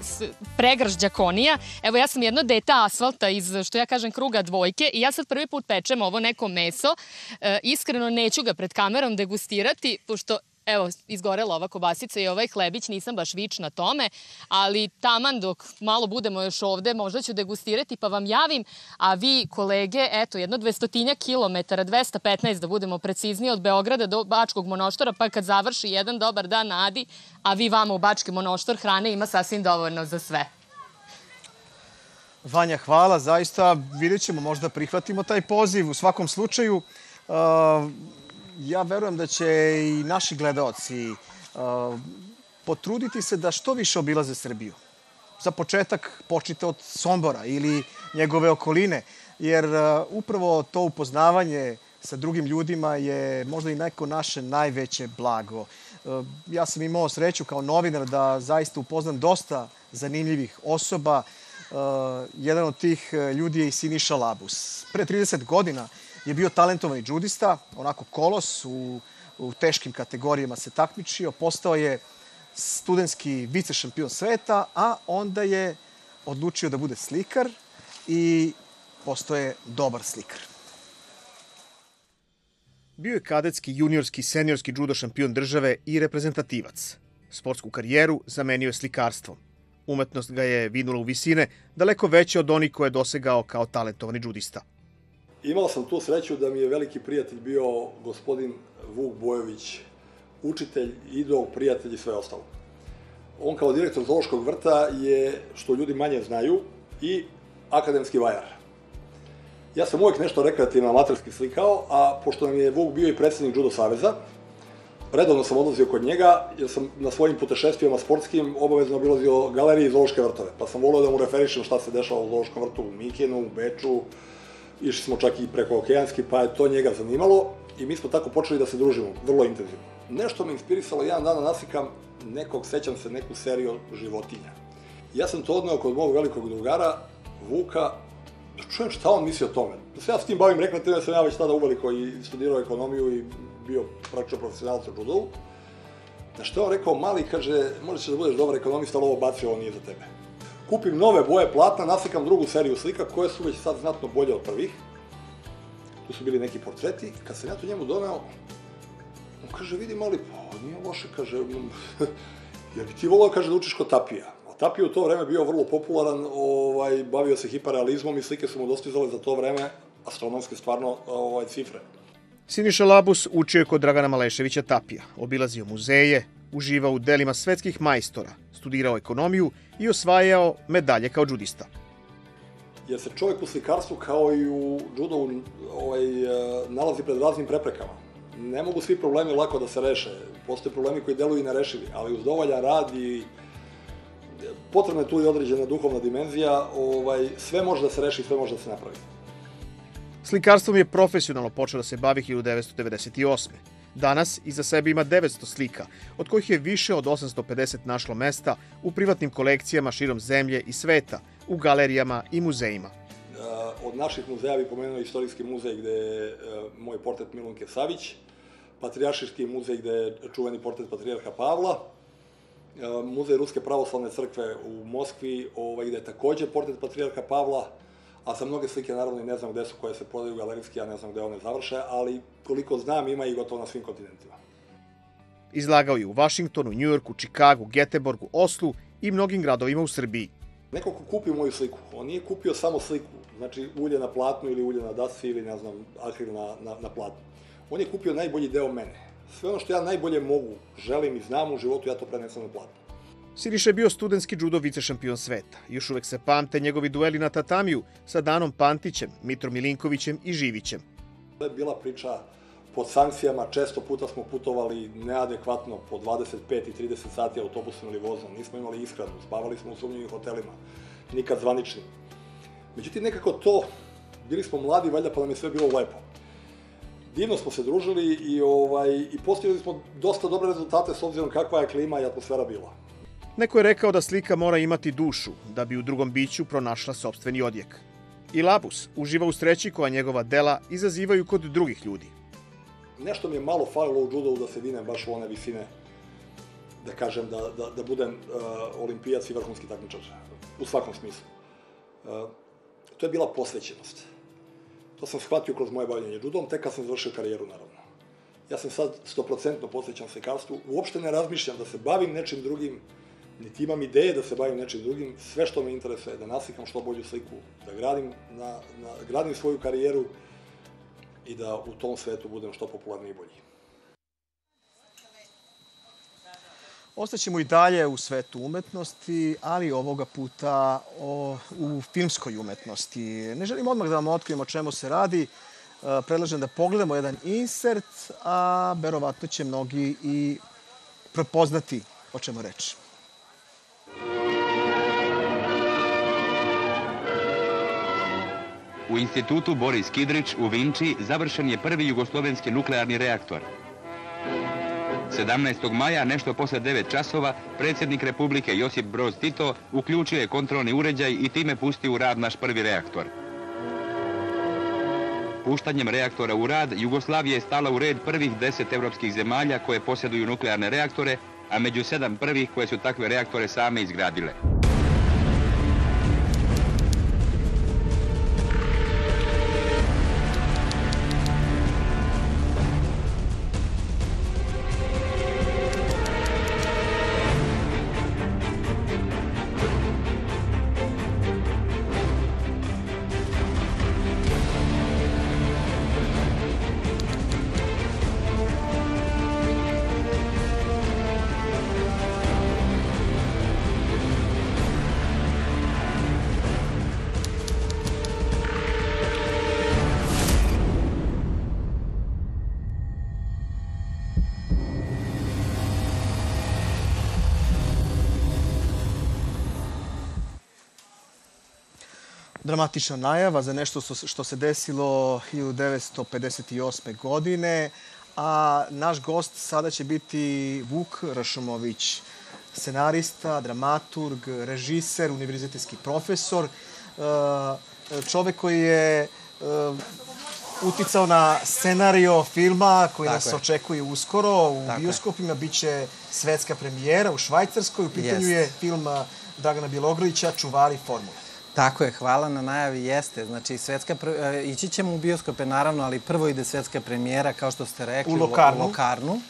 pregršt đakonija. Evo ja sam jedno dete asfalta iz, što ja kažem, kruga dvojke i ja sad prvi put pečem ovo neko meso. E, iskreno neću ga pred kamerom degustirati, pošto Evo, izgorela ova kobasica i ovaj hlebić, nisam baš vič na tome, ali taman dok malo budemo još ovde, možda ću degustirati pa vam javim, a vi kolege, eto, jedno dvestotinja kilometara, 215 da budemo precizniji od Beograda do Bačkog monoštora, pa kad završi jedan dobar dan Adi, a vi vama u Bački monoštor hrane ima sasvim dovoljno za sve. Vanja, hvala. Zaista vidjet ćemo, možda prihvatimo taj poziv. U svakom slučaju, uh, ja verujem da će i naši gledaoci uh, potruditi se da što više obilaze Srbiju. Za početak počnite od Sombora ili njegove okoline, jer uh, upravo to upoznavanje sa drugim ljudima je možda i neko naše najveće blago. Uh, Ja sam imao sreću kao novinar da zaista upoznam dosta zanimljivih osoba. Uh, jedan od tih uh, ljudi je i Siniša Labus. Pre 30 godina je bio talentovani džudista, onako kolos, u, u teškim kategorijama se takmičio, postao je studentski vice šampion sveta, a onda je odlučio da bude slikar i postao je dobar slikar. Bio je kadetski, juniorski, seniorski judo šampion države i reprezentativac. Sportsku karijeru zamenio je slikarstvom. Umetnost ga je vinula u visine, daleko veće od onih koje je dosegao kao talentovani džudista. Imao sam tu sreću da mi je veliki prijatelj bio gospodin Vuk Bojović, učitelj, idol, prijatelj i sve ostalo. On kao direktor Zološkog vrta je, što ljudi manje znaju, i akademski vajar. Ja sam uvek nešto rekreativno amaterski slikao, a pošto nam je Vuk bio i predsednik Judo Saveza, redovno sam odlazio kod njega, jer sam na svojim putešestvijama sportskim obavezno obilazio galerije i zoološke vrtove, pa sam volio da mu referišem šta se dešava u zoološkom vrtu u Mikinu, u Beču, išli smo čak i preko okeanski, pa je to njega zanimalo i mi smo tako počeli da se družimo, vrlo intenzivno. Nešto me inspirisalo, jedan dan da nasikam nekog, sećam se, neku seriju životinja. Ja sam to odneo kod mog velikog drugara, Vuka, da čujem šta on misli o tome. Da se ja s tim bavim rekreativno, ja sam ja već tada uveliko i studirao ekonomiju i bio praktično profesionalac u judovu. Na što je on rekao, mali, kaže, možeš da budeš dobar ekonomista, ali ovo baci, ovo nije za tebe. Kupim nove boje platna, naslikam drugu seriju slika, koje su već sad znatno bolje od prvih. Tu su bili neki portreti. Kad sam ja to njemu doneo, on kaže, vidi mali, pa nije loše, kaže, jer bi ti volao, kaže, da učiš kod Tapija. A Tapija u to vreme bio vrlo popularan, ovaj, bavio se hiperrealizmom i slike su mu dostizale za to vreme astronomske stvarno ovaj, cifre. Siniša Labus učio je kod Dragana Maleševića Tapija, obilazio muzeje, uživao u delima svetskih majstora, studirao ekonomiju i osvajao medalje kao džudista. jer se čovjek u slikarstvu kao i u judovu ovaj, e, nalazi pred raznim preprekama. Ne mogu svi problemi lako da se reše. Postoje problemi koji deluju i nerešivi, ali uz dovoljan rad i potrebna je tu i određena duhovna dimenzija, ovaj, sve može da se reši, sve može da se napravi. Slikarstvom je profesionalno počeo da se bavi 1998. Danas iza sebe ima 900 slika, od kojih je više od 850 našlo mesta u privatnim kolekcijama širom zemlje i sveta, u galerijama i muzejima. Od naših muzeja bi pomenuo istorijski muzej gde je moj portret Milunke Savić, Patrijaršijski muzej gde je čuveni portret Patrijarha Pavla, uh, muzej Ruske pravoslavne crkve u Moskvi, ovaj, gde je takođe portret Patrijarha Pavla, a za mnoge slike naravno i ne znam gde su koje se prodaju galerijski, ja ne znam gde one završe, ali koliko znam ima i gotovo na svim kontinentima. Izlagao je u Vašingtonu, Njujorku, Čikagu, Geteborgu, Oslu i mnogim gradovima u Srbiji. Neko ko kupi moju sliku, on nije kupio samo sliku, znači ulje na platnu ili ulje na dasci ili ne znam, akril na, na, na platnu. On je kupio najbolji deo mene. Sve ono što ja najbolje mogu, želim i znam u životu, ja to prenesem na platnu. Siriš je bio studentski judo vice šampion sveta. Još uvek se pamte njegovi dueli na tatamiju sa Danom Pantićem, Mitrom Milinkovićem i Živićem. To je bila priča pod sankcijama, često puta smo putovali neadekvatno po 25 i 30 sati autobusom ili vozom, nismo imali ishranu, spavali smo u sumnjivim hotelima, nikad zvanični. Međutim, nekako to, bili smo mladi, valjda pa nam je sve bilo lepo. Divno smo se družili i, ovaj, i postigli smo dosta dobre rezultate s obzirom kakva je klima i atmosfera bila. Neko je rekao da slika mora imati dušu, da bi u drugom biću pronašla sobstveni odjek. I Labus uživa u sreći koja njegova dela izazivaju kod drugih ljudi. Nešto mi je malo falilo u judovu da se vinem baš u one visine, da kažem, da, da, da budem uh, olimpijac i vrhunski takmičar, u svakom smislu. Uh, to je bila posvećenost. To sam shvatio kroz moje bavljanje judom, tek kad sam završio karijeru, naravno. Ja sam sad 100% posvećan slikarstvu, uopšte ne razmišljam da se bavim nečim drugim, niti imam ideje da se bavim nečim drugim, sve što me interesuje je da naslikam što bolju sliku, da gradim, na, na, gradim svoju karijeru i da u tom svetu budem što popularniji i bolji. Ostaćemo i dalje u svetu umetnosti, ali ovoga puta o, u filmskoj umetnosti. Ne želim odmah da vam otkrijem o čemu se radi. E, predlažem da pogledamo jedan insert, a verovatno će mnogi i prepoznati o čemu reč. U institutu Boris Kidrić u Vinči završen je prvi jugoslovenski nuklearni reaktor. 17. maja, nešto posle 9 časova, predsjednik Republike Josip Broz Tito uključio je kontrolni uređaj i time pustio u rad naš prvi reaktor. Puštanjem reaktora u rad, Jugoslavija je stala u red prvih deset evropskih zemalja koje posjeduju nuklearne reaktore, a među sedam prvih koje su takve reaktore same izgradile. Dramatična najava za nešto što se desilo 1958. godine, a naš gost sada će biti Vuk Rašumović, scenarista, dramaturg, režiser, univerzitetski profesor, e, čovek koji je e, uticao na scenario filma koji Tako nas je. očekuje uskoro u Tako bioskopima. Biće svetska premijera u Švajcarskoj. U pitanju Jest. je film Dragana Bjelogrlića Čuvari formule. Tako je, hvala na najavi, jeste. Znači, svetska, e, ići ćemo u bioskope, naravno, ali prvo ide svetska premijera, kao što ste rekli, u Lokarnu. U Lokarnu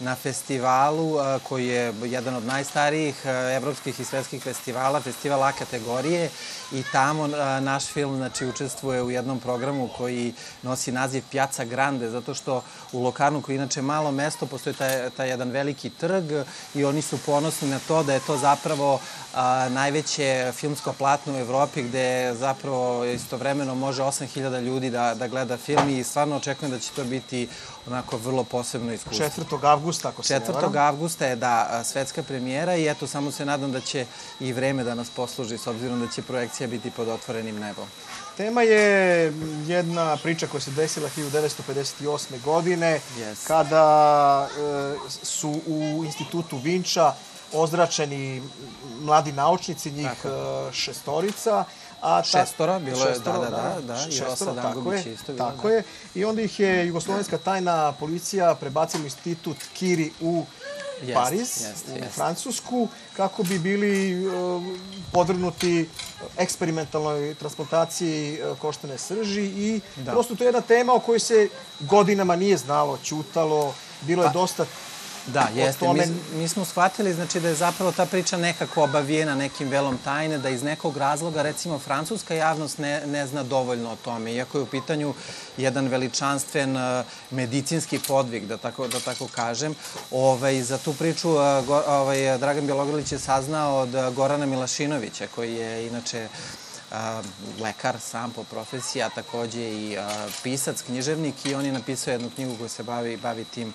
na festivalu koji je jedan od najstarijih evropskih i svetskih festivala, festival A kategorije. I tamo naš film znači, učestvuje u jednom programu koji nosi naziv Pjaca Grande, zato što u Lokarnu, koji je inače malo mesto, postoji taj, taj jedan veliki trg i oni su ponosni na to da je to zapravo a, najveće filmsko platno u Evropi gde zapravo istovremeno može 8000 ljudi da, da gleda film i stvarno očekujem da će to biti onako vrlo posebno iskustvo. 4. avgusta ako se ne 4. varam. avgusta je da svetska premijera i eto samo se nadam da će i vreme da nas posluži s obzirom da će projekcija biti pod otvorenim nebom. Tema je jedna priča koja se desila 1958. godine, Yes. kada e, su u institutu Vinča ozračeni mladi naučnici, njih Tako. e, šestorica. A ta- Šestora, bilo je, šestora, da, da, da, i šestora, Rosa tako Dangubić je, isto bila, Tako da. je. I onda ih je jugoslovenska tajna policija prebacila u institut Kiri u Jeste, Pariz, jeste, u jeste. Francusku, kako bi bili e, podvrgnuti eksperimentalnoj transplantaciji e, koštane srži i Da. prosto to je jedna tema o kojoj se godinama nije znalo, ćutalo, bilo je Pa, dosta Da, jeste. tome- Mi, mi smo shvatili znači, da je zapravo ta priča nekako obavijena nekim velom tajne, da iz nekog razloga, recimo, francuska javnost ne, ne zna dovoljno o tome, iako je u pitanju jedan veličanstven uh, medicinski podvig, da tako, da tako kažem. Ovaj, za tu priču uh, go, ovaj, Dragan Bjelogrlić je saznao od uh, Gorana Milašinovića, koji je inače a, lekar sam po profesiji, a takođe i pisac, književnik i on je napisao jednu knjigu koja se bavi, bavi tim,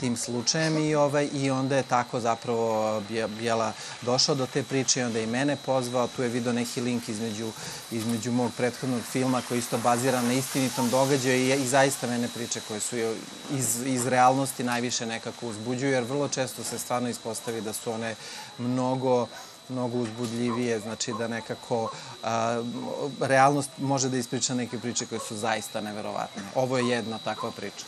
tim slučajem i, ovaj, i onda je tako zapravo Bje- Bjela došao do te priče i onda i mene pozvao. Tu je video neki link između, između mog prethodnog filma koji isto baziran na istinitom događaju i, i zaista mene priče koje su iz, iz realnosti najviše nekako uzbuđuju jer vrlo često se stvarno ispostavi da su one mnogo mnogo uzbudljivije, znači da nekako a, realnost može da ispriča neke priče koje su zaista neverovatne. Ovo je jedna takva priča.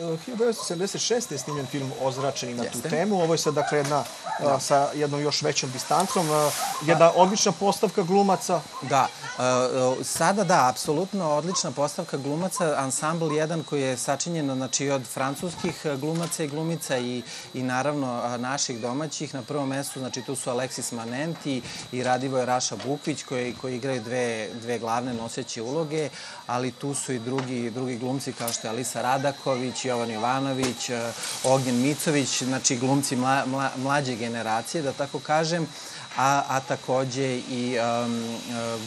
E, 1976. je snimljen film Ozračeni na tu Jeste. temu. Ovo je sad dakle jedna a, sa jednom još većom distancom. A, Jedna odlična postavka glumaca. Da, sada da, apsolutno odlična postavka glumaca, ansambl jedan koji je sačinjen znači, od francuskih glumaca i glumica i, i naravno naših domaćih. Na prvom mestu znači, tu su Aleksis Manenti i Radivoj Raša Bukvić koji, koji igraju dve, dve glavne noseće uloge, ali tu su i drugi, drugi glumci kao što je Alisa Radaković, Jovan Jovanović, e, Ognjen Micović, znači glumci mla, mla, mlađe generacije, da tako kažem a, a takođe i um,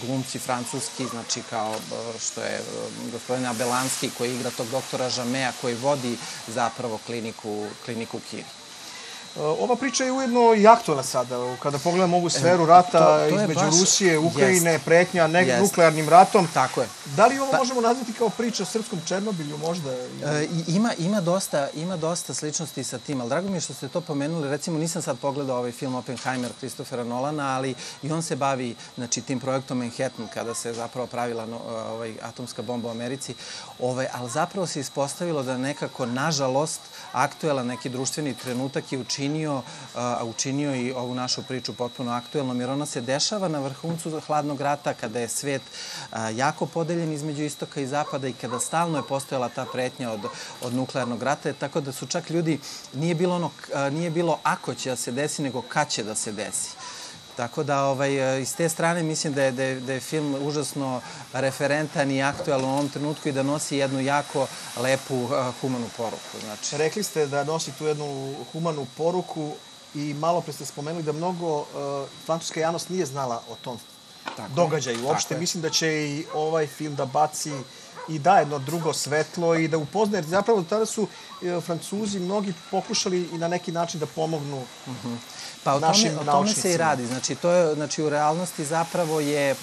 glumci francuski, znači kao uh, što je gospodin Abelanski koji igra tog doktora Žamea koji vodi zapravo kliniku, kliniku Kiri. E, Ova priča je ujedno i aktualna sada, kada pogledamo ovu sferu rata to- to je između baš- Rusije, Ukrajine, Jest. pretnja nek Jest. nuklearnim ratom. Tako je. Da li ovo Pa- možemo nazvati kao priča o srpskom Černobilju možda? E, ima, ima, dosta, ima dosta sličnosti sa tim, ali drago mi je što ste to pomenuli. Recimo, nisam sad pogledao ovaj film Oppenheimer Christophera Nolana, ali i on se bavi znači, tim projektom Manhattan, kada se zapravo pravila no, ovaj, atomska bomba u Americi. Ovaj, ali zapravo se ispostavilo da nekako, nažalost, aktuelan neki društveni trenutak je učinio, a, učinio i ovu našu priču potpuno aktuelnom, jer ona se dešava na vrhuncu hladnog rata, kada je svet jako podeljen između istoka i zapada i kada stalno je postojala ta pretnja od, od nuklearnog rata, tako da su čak ljudi, nije bilo, ono, nije bilo ako će da se desi, nego kad će da se desi. Tako da ovaj, iz te strane mislim da je, da, je, da je film užasno referentan i aktualan u ovom trenutku i da nosi jednu jako lepu uh, humanu poruku. Znači, Rekli ste da nosi tu jednu humanu poruku i malo pre ste spomenuli da mnogo uh, francuska javnost nije znala o tom Tako događaju. Uopšte mislim da će i ovaj film da baci i da jedno drugo svetlo i da upozna, jer zapravo tada su e, Francuzi mnogi pokušali i na neki način da pomognu Pa o tome, našim o tome se i radi. Znači, to je, znači, u realnosti zapravo je uh,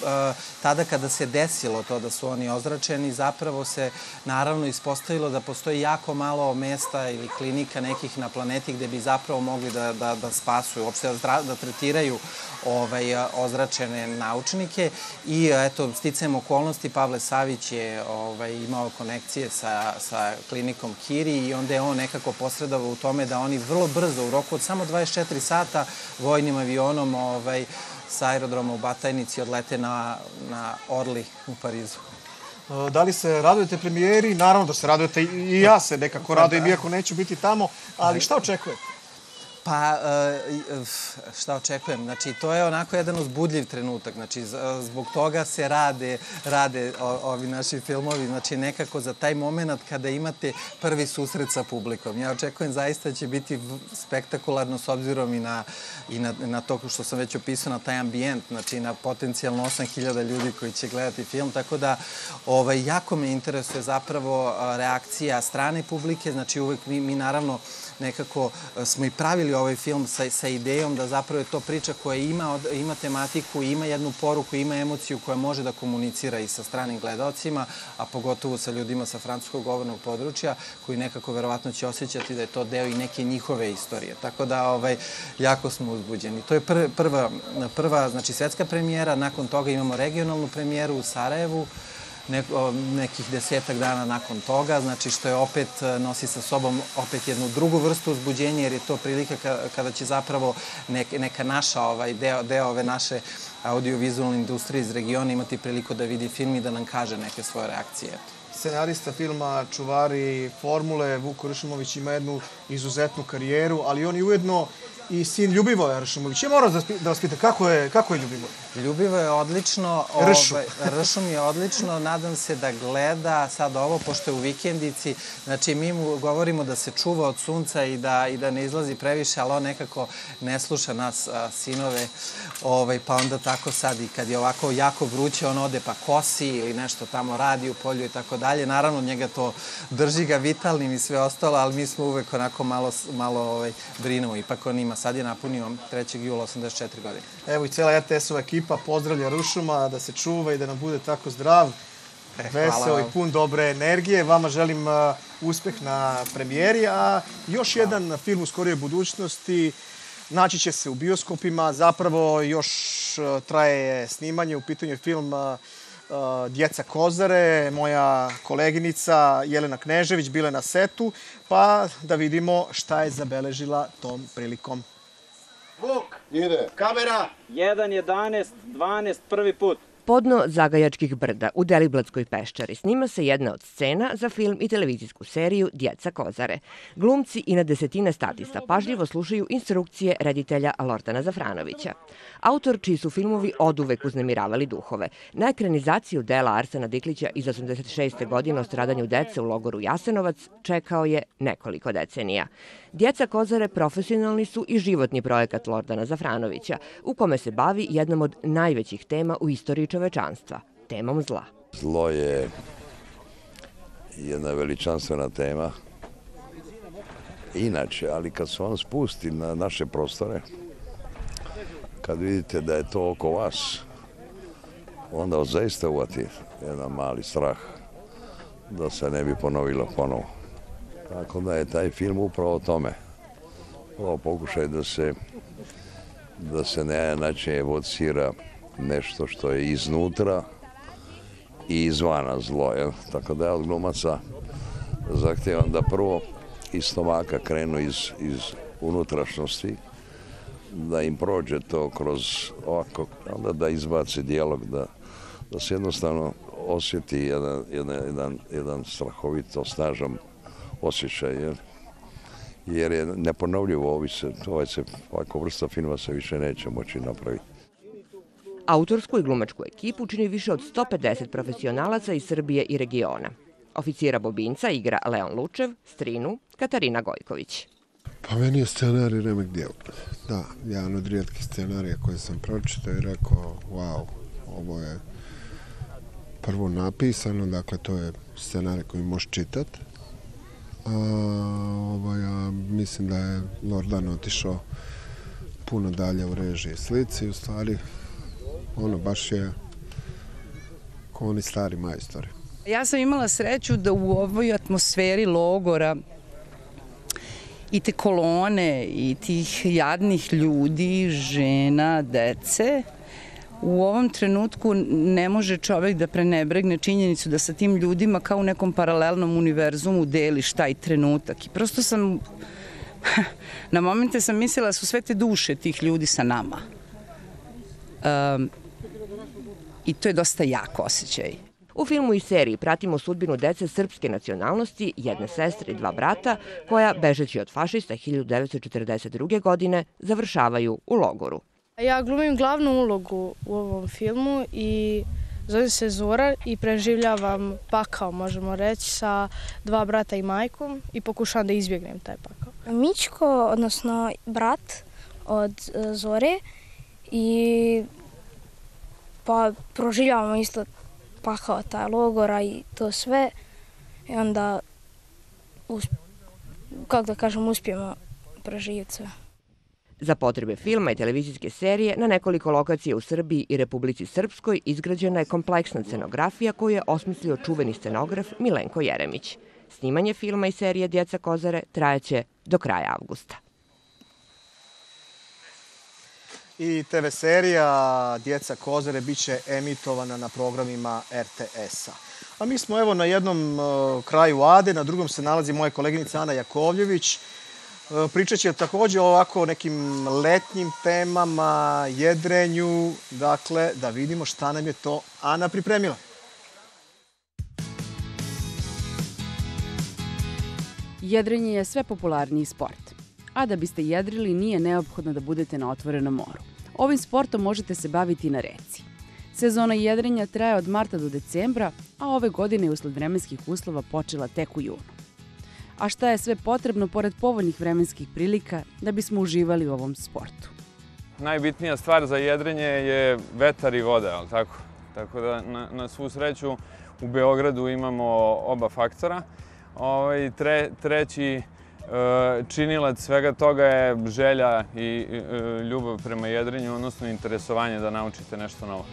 tada kada se desilo to da su oni ozračeni, zapravo se naravno ispostavilo da postoji jako malo mesta ili klinika nekih na planeti gde bi zapravo mogli da, da, da spasuju, uopšte da, da tretiraju ovaj, ozračene naučnike i eto, sticajem okolnosti Pavle Savić je ovaj, imao konekcije sa, sa klinikom Kiri i onda je on nekako posredovao u tome da oni vrlo brzo, u roku od samo 24 sata, vojnim avionom ovaj, sa aerodroma u Batajnici odlete na, na Orli u Parizu. E, Da li se radujete premijeri? Naravno da se radujete i ja se nekako radujem, iako neću biti tamo. Ali šta očekujete? Pa, e, šta očekujem? Znači, to je onako jedan uzbudljiv trenutak. Znači, zbog toga se rade, rade ovi naši filmovi. Znači, nekako za taj moment kada imate prvi susret sa publikom. Ja očekujem zaista će biti spektakularno s obzirom i na, i na, na to što sam već opisao, na taj ambijent, znači na potencijalno 8000 ljudi koji će gledati film. Tako da, ovaj, jako me interesuje zapravo reakcija strane publike. Znači, uvek mi, mi naravno nekako e, smo i pravili ovaj film sa, sa idejom da zapravo je to priča koja ima, ima tematiku, ima jednu poruku, ima emociju koja može da komunicira i sa stranim gledalcima, a pogotovo sa ljudima sa francuskog govornog područja, koji nekako verovatno će osjećati da je to deo i neke njihove istorije. Tako da ovaj, jako smo uzbuđeni. To je pr, prva, prva znači, svetska premijera, nakon toga imamo regionalnu premijeru u Sarajevu, nekih desetak dana nakon toga, znači što je opet e, nosi sa sobom opet jednu drugu vrstu uzbuđenja, jer je to prilika kada će zapravo neka, naša, ovaj, deo, deo ove naše audiovizualne industrije iz regiona imati priliku da vidi film i da nam kaže neke svoje reakcije. Scenarista filma Čuvari formule, Vuko Ršimović ima jednu izuzetnu karijeru, ali on je ujedno i sin Ljubivoja Ršumović. Ja moram da vas pitam, kako je, kako je Ljubivo? Ljubivo je odlično. Ršu. Ovaj, Ršum je odlično. Nadam se da gleda sad ovo, pošto je u vikendici. Znači, mi mu govorimo da se čuva od sunca i da, i da ne izlazi previše, ali on nekako ne sluša nas a, sinove. Ovaj, pa onda tako sad i kad je ovako jako vruće, on ode pa kosi ili nešto tamo radi u polju i tako dalje. Naravno, njega to drži ga vitalnim i sve ostalo, ali mi smo uvek onako malo, malo ovaj, brinemo. Ipak on ima sad je napunio 3. jula 84 godine. Evo i cela RTS-ova ekipa pozdravlja Rušuma, da se čuva i da nam bude tako zdrav, e, veseo i pun dobre energije. Vama želim uh, uspeh na premijeri, a još hvala. jedan film u skorijoj budućnosti naći će se u bioskopima. Zapravo još uh, traje snimanje, u pitanju je film uh, Djeca Kozare, moja koleginica Jelena Knežević bile na setu, pa da vidimo šta je zabeležila tom prilikom. Vuk, ide. Kamera. 1, 11, 12, prvi put. Podno Zagajačkih brda u Deliblatskoj peščari snima se jedna od scena za film i televizijsku seriju Djeca Kozare. Glumci i na desetine statista pažljivo slušaju instrukcije reditelja Lordana Zafranovića. Autor čiji su filmovi oduvek uznemiravali duhove. Na ekranizaciju dela Arsena Diklića iz 86. godine o stradanju dece u logoru Jasenovac čekao je nekoliko decenija. Djeca Kozare profesionalni su i životni projekat Lordana Zafranovića, u kome se bavi jednom od najvećih tema u istoriji čovečanstva, temom zla. Zlo je jedna veličanstvena tema. Inače, ali kad se on spusti na naše prostore, kad vidite da je to oko vas, onda zaista uvati jedan mali strah da se ne bi ponovilo ponovo. Tako da je taj film upravo o tome. Ovo pokušaj da se da se ne način evocira nešto što je iznutra i izvana zlo. Jel? Tako da ja od glumaca zahtjevam da prvo iz stomaka krenu iz, iz unutrašnjosti, da im prođe to kroz ovako, onda da izbaci dijalog, da, da se jednostavno osjeti jedan, jedan, jedan, jedan strahovito snažan osjećaj. Jel? Jer je neponovljivo, ovi se, ovaj se, ovako vrsta filma se više neće moći napraviti. Autorsku i glumačku ekipu čini više od 150 profesionalaca iz Srbije i regiona. Oficijera Bobinca igra Leon Lučev, Strinu, Katarina Gojković. Pa meni je scenarij remek dijel. Da, jedan od rijetkih scenarija koje sam pročitao i rekao, wow, ovo je prvo napisano, dakle to je scenarij koji možeš čitati. A, ovaj, a mislim da je Lordan otišao puno dalje u režiji slici, u stvari ono baš je kao oni stari majstori. Ja sam imala sreću da u ovoj atmosferi logora i te kolone i tih jadnih ljudi, žena, dece, u ovom trenutku ne može čovek da prenebregne činjenicu da sa tim ljudima kao u nekom paralelnom univerzumu deliš taj trenutak. I prosto sam, na momente sam mislila da su sve te duše tih ljudi sa nama. Um, I to je dosta jak osjećaj. U filmu i seriji pratimo sudbinu dece srpske nacionalnosti, jedne sestre i dva brata, koja, bežeći od fašista 1942. godine, završavaju u logoru. Ja glumim glavnu ulogu u ovom filmu i zovem se Zora i preživljavam pakao, možemo reći, sa dva brata i majkom i pokušavam da izbjegnem taj pakao. Mićko, odnosno brat od e, Zore i pa proživljavamo isto pakao taj logora i to sve i onda usp... kako da kažem uspijemo preživjeti sve. Za potrebe filma i televizijske serije na nekoliko lokacija u Srbiji i Republici Srpskoj izgrađena je kompleksna scenografija koju je osmislio čuveni scenograf Milenko Jeremić. Snimanje filma i serije Djeca Kozare trajaće do kraja avgusta. I TV serija Djeca Kozare bit će emitovana na programima RTS-a. A mi smo evo na jednom uh, kraju Ade, na drugom se nalazi moja koleginica Ana Jakovljević. Uh, pričat će takođe o ovako nekim letnjim temama, jedrenju, dakle, da vidimo šta nam je to Ana pripremila. Jedrenje je sve popularniji sport. A da biste jedrili nije neophodno da budete na otvorenom moru. Ovim sportom možete se baviti na reci. Sezona jedrenja traje od marta do decembra, a ove godine je usled vremenskih uslova počela tek u junu. A šta je sve potrebno pored povoljnih vremenskih prilika da bismo uživali u ovom sportu? Najbitnija stvar za jedrenje je vetar i voda, ali tako? Tako da na, na svu sreću u Beogradu imamo oba faktora. Ovaj, tre, treći e, činilac svega toga je želja i e, ljubav prema jedrenju, odnosno interesovanje da naučite nešto novo.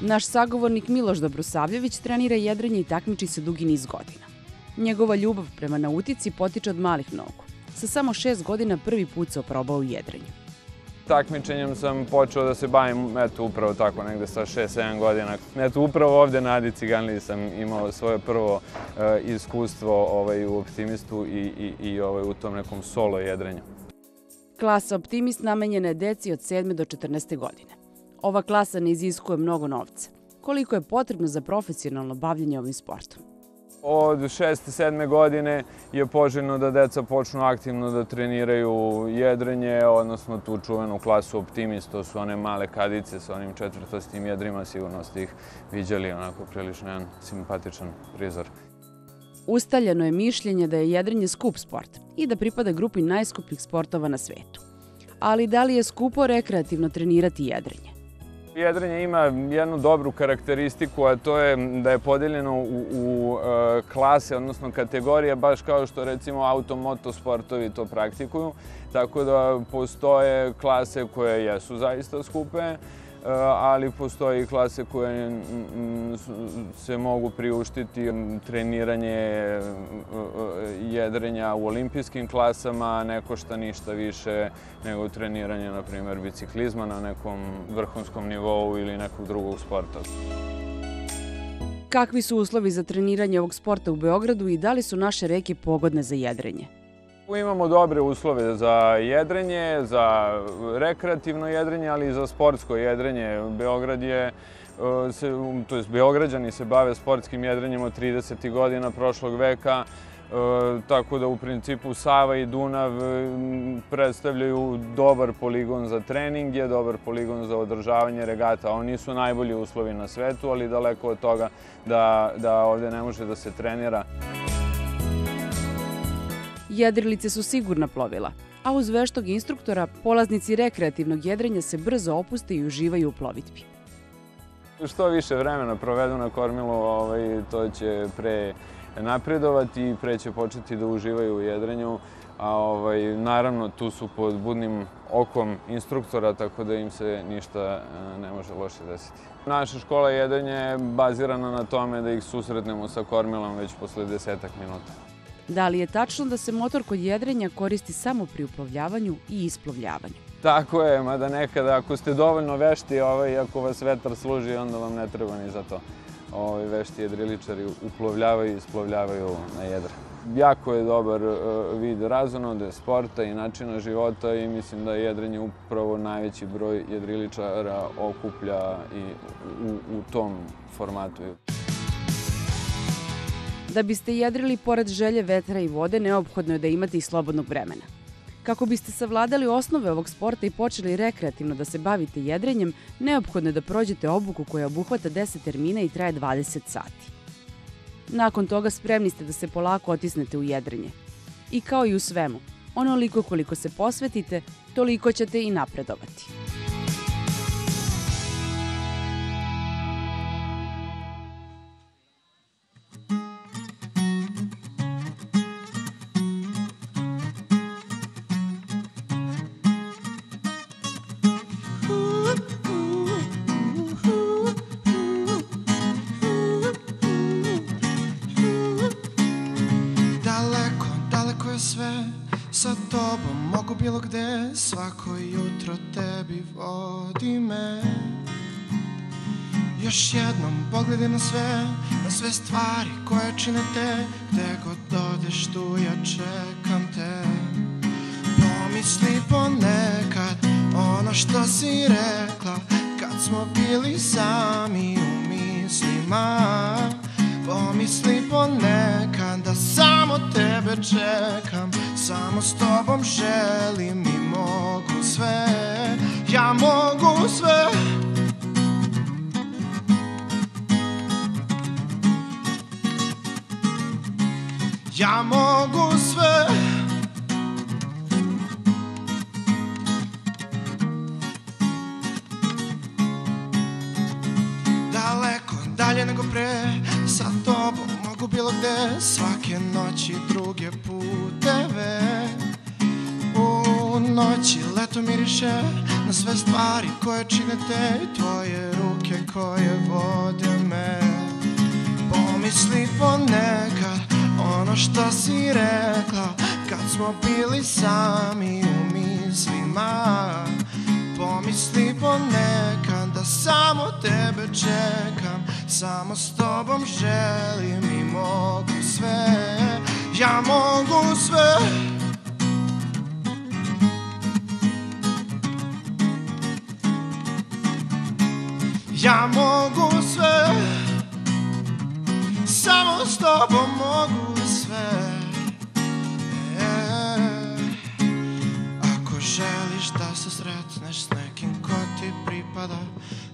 Naš sagovornik Miloš Dobrosavljević trenira jedrenje i takmiči se dugi niz godina. Njegova ljubav prema nautici potiče od malih nogu. Sa samo šest godina prvi put se oprobao u jedrenju. Takmičenjem sam počeo da se bavim, eto, upravo tako, negde sa 6-7 godina. Eto, upravo ovde na Adi Ciganliji sam imao svoje prvo e, iskustvo ovaj, u optimistu i, i, i ovaj, u tom nekom solo jedrenju. Klasa Optimist namenjena je deci od 7. do 14. godine. Ova klasa ne iziskuje mnogo novca. Koliko je potrebno za profesionalno bavljanje ovim sportom? Od 6. 7. godine je poželjno da deca počnu aktivno da treniraju jedrenje, odnosno tu čuvenu klasu Optimist, to su one male kadice sa onim četvrtostim jedrima, sigurno ste ih viđali, onako prilično jedan simpatičan prizor. Ustaljeno je mišljenje da je jedrenje skup sport i da pripada grupi najskupljih sportova na svetu. Ali da li je skupo rekreativno trenirati jedrenje? Jedrenje ima jednu dobru karakteristiku, a to je da je podeljeno u, u e, klase, odnosno kategorije, baš kao što recimo automoto sportovi to praktikuju. Tako da postoje klase koje jesu zaista skupe, ali postoje i klase koje se mogu priuštiti treniranje jedrenja u olimpijskim klasama, ne košta ništa više nego treniranje, na primjer, biciklizma na nekom vrhunskom nivou ili nekog drugog sporta. Kakvi su uslovi za treniranje ovog sporta u Beogradu i da li su naše reke pogodne za jedrenje? Imamo dobre uslove za jedrenje, za rekreativno jedrenje, ali i za sportsko jedrenje. Beograd je e, se, to jest Beograđani se bave sportskim jedrenjem od 30. godina prošlog veka, e, tako da u principu Sava i Dunav predstavljaju dobar poligon za treninge, dobar poligon za održavanje regata. Oni su najbolji uslovi na svetu, ali daleko od toga da, da ovde ne može da se trenira. Jedrilice su sigurna plovila, a uz veštog instruktora polaznici rekreativnog jedrenja se brzo opuste i uživaju u plovidbi. Što više vremena provedu na kormilu, ovaj, to će pre napredovati i pre će početi da uživaju u jedrenju. A ovaj, naravno, tu su pod budnim okom instruktora, tako da im se ništa e, ne može loše desiti. Naša škola jedrenja je bazirana na tome da ih susretnemo sa kormilom već posle desetak minuta. Da li je tačno da se motor kod jedrenja koristi samo pri uplovljavanju i isplovljavanju? Tako je, mada nekada ako ste dovoljno vešti, ovaj, ako vas vetar služi, onda vam ne treba ni za to. Ovaj, vešti jedriličari uplovljavaju i isplovljavaju na jedra. jako je dobar e, vid razonode, sporta i načina života i mislim da jedrenje upravo najveći broj jedriličara okuplja i u, u tom formatu. Da biste jedrili pored želje vetra i vode, neophodno je da imate i slobodnog vremena. Kako biste savladali osnove ovog sporta i počeli rekreativno da se bavite jedrenjem, neophodno je da prođete obuku koja obuhvata 10 termina i traje 20 sati. Nakon toga spremni ste da se polako otisnete u jedrenje. I kao i u svemu, onoliko koliko se posvetite, toliko ćete i napredovati. Vodi me Još jednom pogledi na sve Na sve stvari koje čine te Gde god odeš tu ja čekam te. Pomisli ponekad Ono što si rekla Kad smo bili sami u mislima. Pomisli ponekad da samo tebe čekam Samo s tobom želim i mogu sve Ja mogu sve. Ja mogu sve. Daleko, dalje nego pre Sa tobom mogu bilo gde Svake noći druge puteve U noći leto miriše Na sve stvari koje čine te I tvoje ruke koje vode me. Pomisli ponekad Ono što si rekla Kad smo bili sami u mislima. Pomisli ponekad da samo tebe čekam Samo s tobom želim i mogu sve. Ja mogu sve Mogu sve Samo s tobom mogu sve. E, Ako želiš da se sretneš s nekim ko ti pripada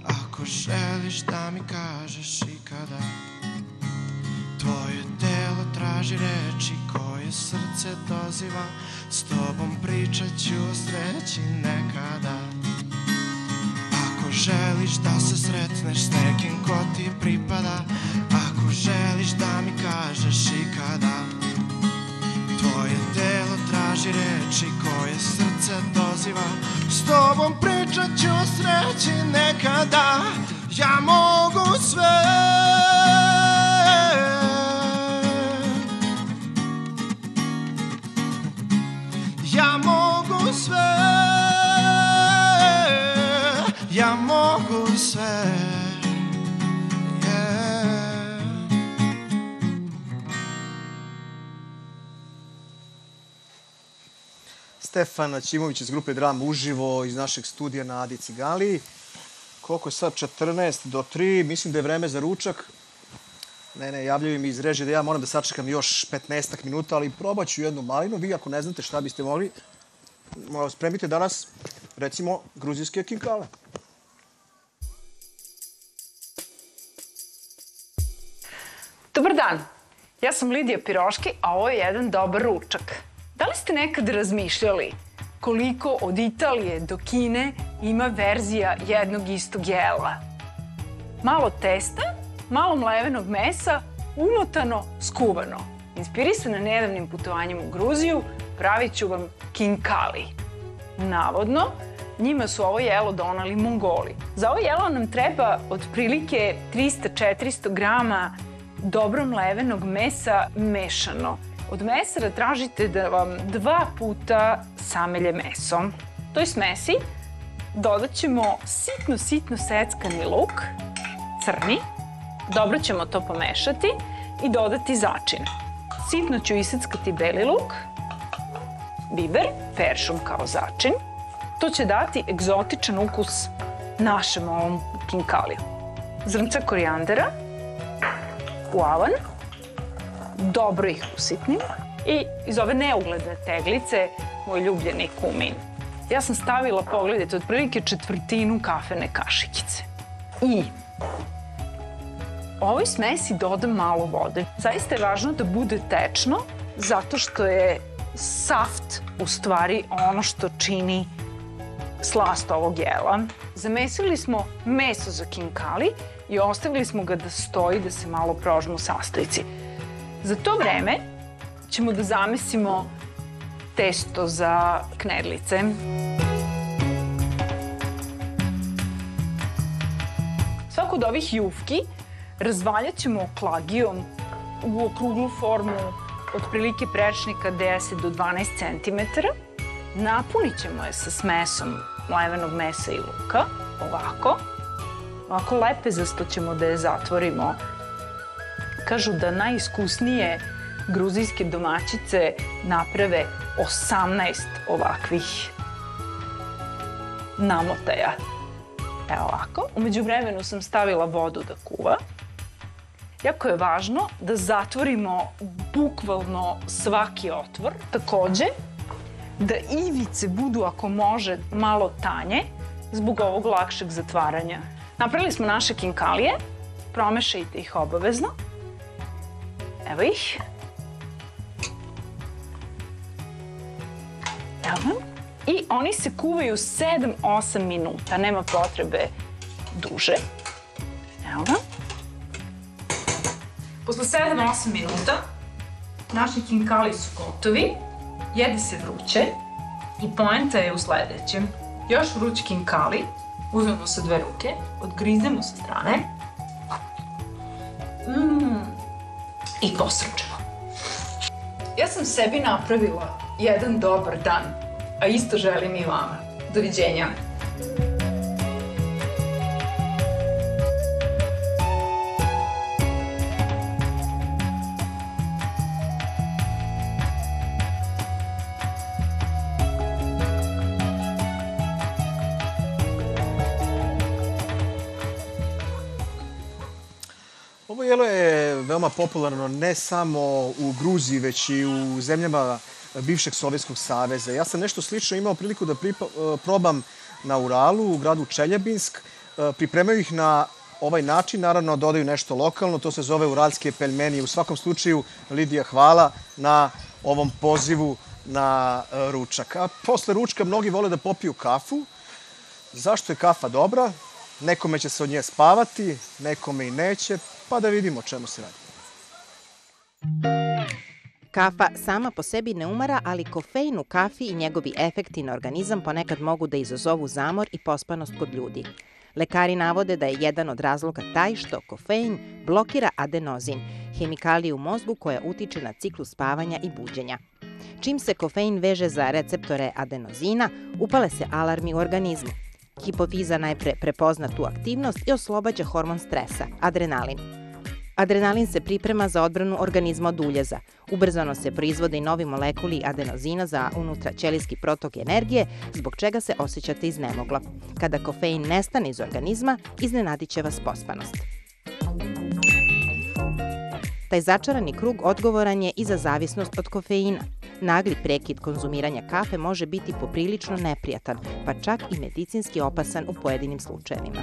Ako želiš da mi kažeš i kada Tvoje telo traži reči koje srce doziva S tobom pričat ću o sreći nekada želiš da se sretneš s nekim ko ti pripada Ako želiš da mi kažeš i kada Tvoje telo traži reči koje srce doziva S tobom pričat ću sreći nekada. Ja mogu sve Stefan Ćimović iz grupe Drama uživo iz našeg studija na Adi Cigali. Koliko je sad? 14 do 3. Mislim da je vreme za ručak. Ne, ne, javljaju mi iz režije da ja moram da sačekam još 15 minuta, ali probat ću jednu malinu. Vi ako ne znate šta biste mogli, mo- spremite danas, recimo, gruzijske kinkale. Dobar dan, ja sam Lidija Piroški, a ovo je jedan dobar ručak. Da li ste nekad razmišljali koliko od Italije do Kine ima verzija jednog istog jela? Malo testa, malo mlevenog mesa, umotano, skuvano. Inspirisana nedavnim putovanjem u Gruziju, pravit ću vam kinkali. Navodno, njima su ovo jelo donali Mongoli. Za ovo jelo nam treba otprilike 300-400 grama dobro mlevenog mesa mešano. Od mesara tražite da vam dva puta samelje meso. Toj smesi dodat ćemo sitno, sitno seckani luk, crni. Dobro ćemo to pomešati i dodati začin. Sitno ću isickati beli luk, biber, peršum kao začin. To će dati egzotičan ukus našem ovom kinkaliju. Zrnca korijandera, uavan, dobro ih usitnim i iz ove neugledne teglice moj ljubljeni kumin. Ja sam stavila, pogledajte, otprilike četvrtinu kafene kašikice. I ovoj smesi dodam malo vode. Zaista je važno da bude tečno, zato što je saft u stvari ono što čini slast ovog jela. Zamesili smo meso za kinkali i ostavili smo ga da stoji, da se malo prožmu sastojci. Za to vreme ćemo da zamesimo testo za knedlice. Svaku od ovih jufki razvaljat ćemo klagijom u okruglu formu otprilike prečnika 10 do 12 cm. Napunit ćemo je sa smesom mlevenog mesa i luka, ovako. Ovako lepezasto ćemo da je zatvorimo. Kažu da najiskusnije gruzijske domaćice naprave 18 ovakvih namotaja. Evo ovako. Umeđu vremenu sam stavila vodu da kuva. Jako je važno da zatvorimo bukvalno svaki otvor. Takođe, da ivice budu, ako može, malo tanje, zbog ovog lakšeg zatvaranja. Napravili smo naše kinkalije, promešajte ih obavezno. Evo ih. Evo. I oni se kuvaju 7-8 minuta, nema potrebe duže. Evo vam. Posle 7-8 minuta naši kinkali su gotovi, jede se vruće i poenta je u sledećem. Još vruć kinkali, uzmemo sa dve ruke, odgrizemo sa strane mm, i posrčemo. Ja sam sebi napravila jedan dobar dan, a isto želim i vama. Doviđenja. Ovo jelo je veoma popularno ne samo u Gruziji, već i u zemljama bivšeg Sovjetskog saveza. Ja sam nešto slično imao priliku da pripa, probam na Uralu, u gradu Čeljabinsk. Pripremaju ih na ovaj način, naravno dodaju nešto lokalno, to se zove uralske pelmeni. U svakom slučaju, Lidija, hvala na ovom pozivu na ručak. A posle ručka mnogi vole da popiju kafu. Zašto je kafa dobra? Nekome će se od nje spavati, nekome i neće, pa da vidimo čemu se radi. Kafa sama po sebi ne umara, ali kofein u kafi i njegovi efekti na organizam ponekad mogu da izazovu zamor i pospanost kod ljudi. Lekari navode da je jedan od razloga taj što kofein blokira adenozin, hemikaliju u mozgu koja utiče na ciklu spavanja i buđenja. Čim se kofein veže za receptore adenozina, upale se alarmi u organizmu. Hipofiza najpre prepozna tu aktivnost i oslobađa hormon stresa, adrenalin. Adrenalin se priprema za odbranu organizma od uljeza. Ubrzano se proizvode i novi molekuli adenozina za unutraćelijski protok energije, zbog čega se osjećate iznemoglo. Kada kofein nestane iz organizma, iznenadit će vas pospanost. Taj začarani krug odgovoran je i za zavisnost od kofeina. Nagli prekid konzumiranja kafe može biti poprilično neprijatan, pa čak i medicinski opasan u pojedinim slučajevima.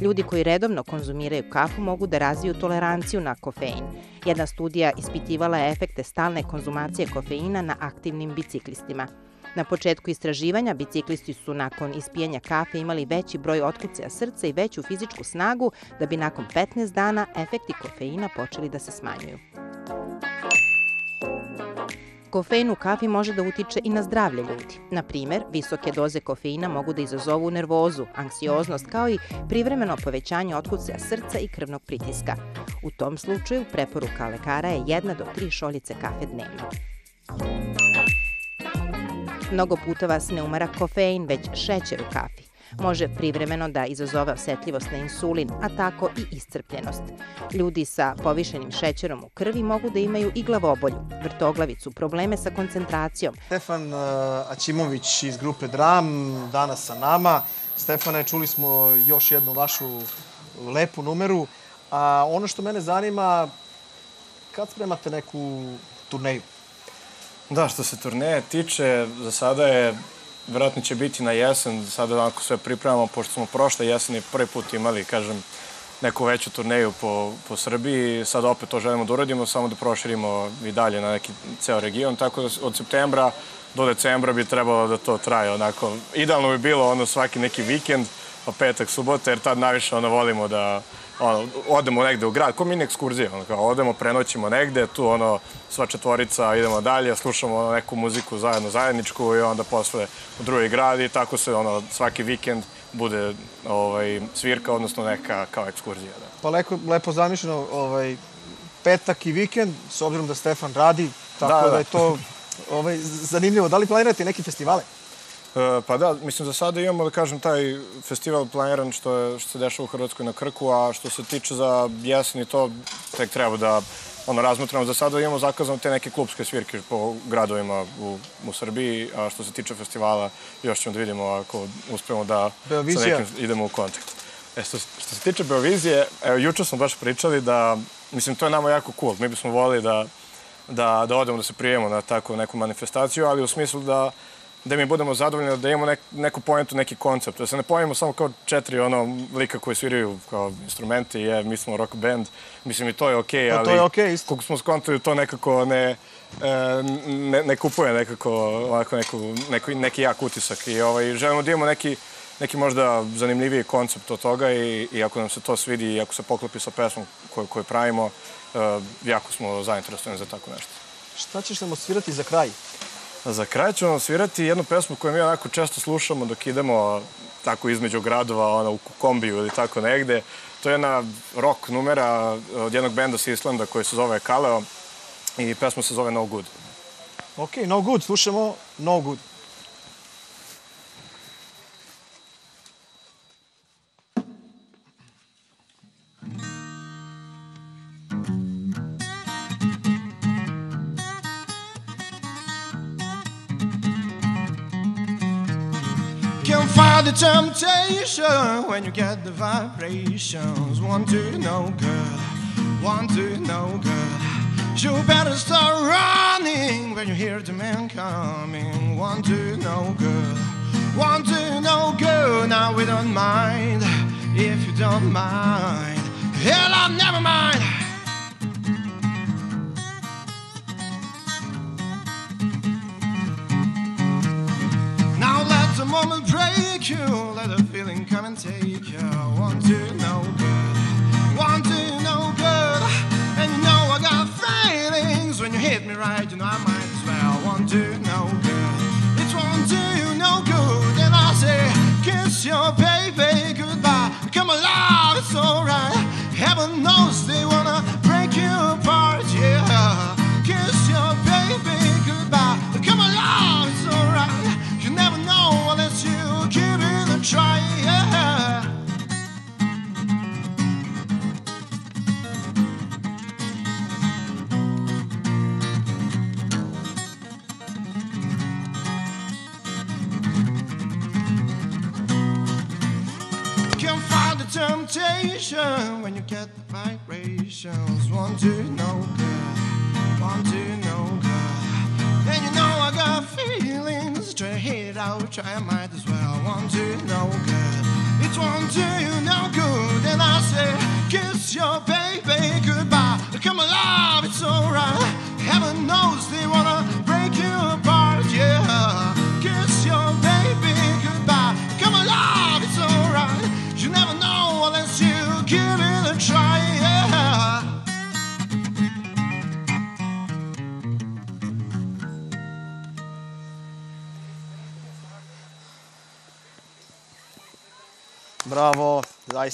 Ljudi koji redovno konzumiraju kafu mogu da razviju toleranciju na kofein. Jedna studija ispitivala je efekte stalne konzumacije kofeina na aktivnim biciklistima. Na početku istraživanja biciklisti su nakon ispijanja kafe imali veći broj otkucaja srca i veću fizičku snagu da bi nakon 15 dana efekti kofeina počeli da se smanjuju. Kofein u kafi može da utiče i na zdravlje ljudi. Na primer, visoke doze kofeina mogu da izazovu nervozu, anksioznost, kao i privremeno povećanje otkucaja srca i krvnog pritiska. U tom slučaju preporuka lekara je jedna do tri šoljice kafe dnevno. Mnogo puta vas ne umara kofein, već šećer u kafi. Može privremeno da izazove osetljivost na insulin, a tako i iscrpljenost. Ljudi sa povišenim šećerom u krvi mogu da imaju i glavobolju, vrtoglavicu, probleme sa koncentracijom. Stefan uh, Aćimović iz grupe Dram danas sa nama. Stefane, čuli smo još jednu vašu lepu numeru. A ono što mene zanima, kad spremate neku turneju? Da, što se turneje tiče, za sada je, verovatno će biti na jesen, za sada onako sve pripremamo, pošto smo prošle jeseni prvi put imali, kažem, neku veću turneju po, po Srbiji. Sad opet to želimo da uradimo, samo da proširimo i dalje na neki ceo region. Tako da od septembra do decembra bi trebalo da to traje onako. Idealno bi bilo ono svaki neki vikend, pa petak, subota, jer tad najviše ono volimo da ono, odemo negde u grad, ko mini ekskurzija, ono, kao, odemo, prenoćimo negde, tu ono, sva četvorica, idemo dalje, slušamo ono, neku muziku zajedno, zajedničku i onda posle u drugi grad i tako se ono, svaki vikend bude ovaj, svirka, odnosno neka kao ekskurzija. Da. Pa lepo, lepo zamišljeno, ovaj, petak i vikend, s obzirom da Stefan radi, tako da, da, da je to ovaj, zanimljivo. Da li planirate neki festivale? E, pa da, mislim, za sada imamo, da kažem, taj festival planiran što, je, što se dešava u Hrvatskoj na Krku, a što se tiče za jesen i to, tek treba da ono, razmotramo. Za sada imamo zakazano te neke klubske svirke po gradovima u, u Srbiji, a što se tiče festivala, još ćemo da vidimo ako uspemo da Beovizija. sa nekim idemo u kontakt. E, što, što se tiče Beovizije, evo, juče smo baš pričali da, mislim, to je nama jako cool. Mi bismo volili da, da, da odemo da se prijemo na takvu neku manifestaciju, ali u smislu da da mi budemo zadovoljni, da imamo nek, neku pojentu, neki koncept. Da se ne pojavimo samo kao četiri ono, lika koji sviraju kao instrumenti, je, mi smo rock band, mislim i to je okej, okay, ali... Pa to je okej, okay, isto. Koliko smo skontali, to nekako ne, e, ne, ne kupuje nekako ovako neku, neku, neki jak utisak i ovaj, želimo da imamo neki neki možda zanimljiviji koncept od toga i, i ako nam se to svidi i ako se poklopi sa pesmom koju, koju pravimo, uh, jako smo zainteresovani za tako nešto. Šta ćeš nam osvirati za kraj? Za kraj ću vam svirati jednu pesmu koju mi onako često slušamo dok idemo tako između gradova, ona u kombiju ili tako negde. To je jedna rock numera od jednog benda sa Islanda koji se zove Kaleo i pesma se zove No Good. Ok, No Good, slušamo No Good. Can't the temptation when you get the vibrations. One, two, no good. One, two, no good. You better start running when you hear the man coming. One, two, no good. One, two, no good. Now we don't mind if you don't mind. Hell, I never mind. Moment break you. Let the feeling come and take you. One, two, no good. One, two, no good. And you know I got feelings when you hit me right. You know I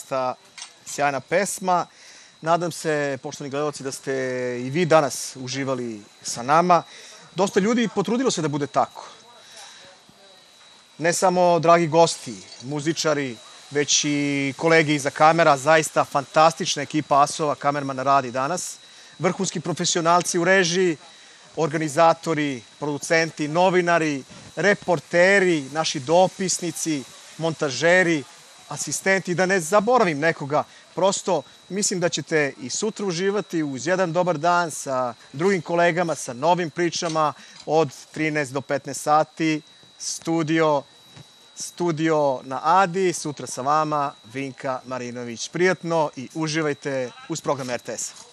zaista sjajna pesma. Nadam se, poštovani gledalci, da ste i vi danas uživali sa nama. Dosta ljudi potrudilo se da bude tako. ne samo dragi gosti, muzičari, već i kolege iza kamera, zaista fantastična ekipa Asova, kamermana radi danas, vrhunski profesionalci u režiji, organizatori, producenti, novinari, reporteri, naši dopisnici, montažeri, asistenti, da ne zaboravim nekoga. Prosto mislim da ćete i sutra uživati uz jedan dobar dan sa drugim kolegama, sa novim pričama od 13 do 15 sati. Studio, studio na Adi, sutra sa vama Vinka Marinović. Prijatno i uživajte uz program RTS-a.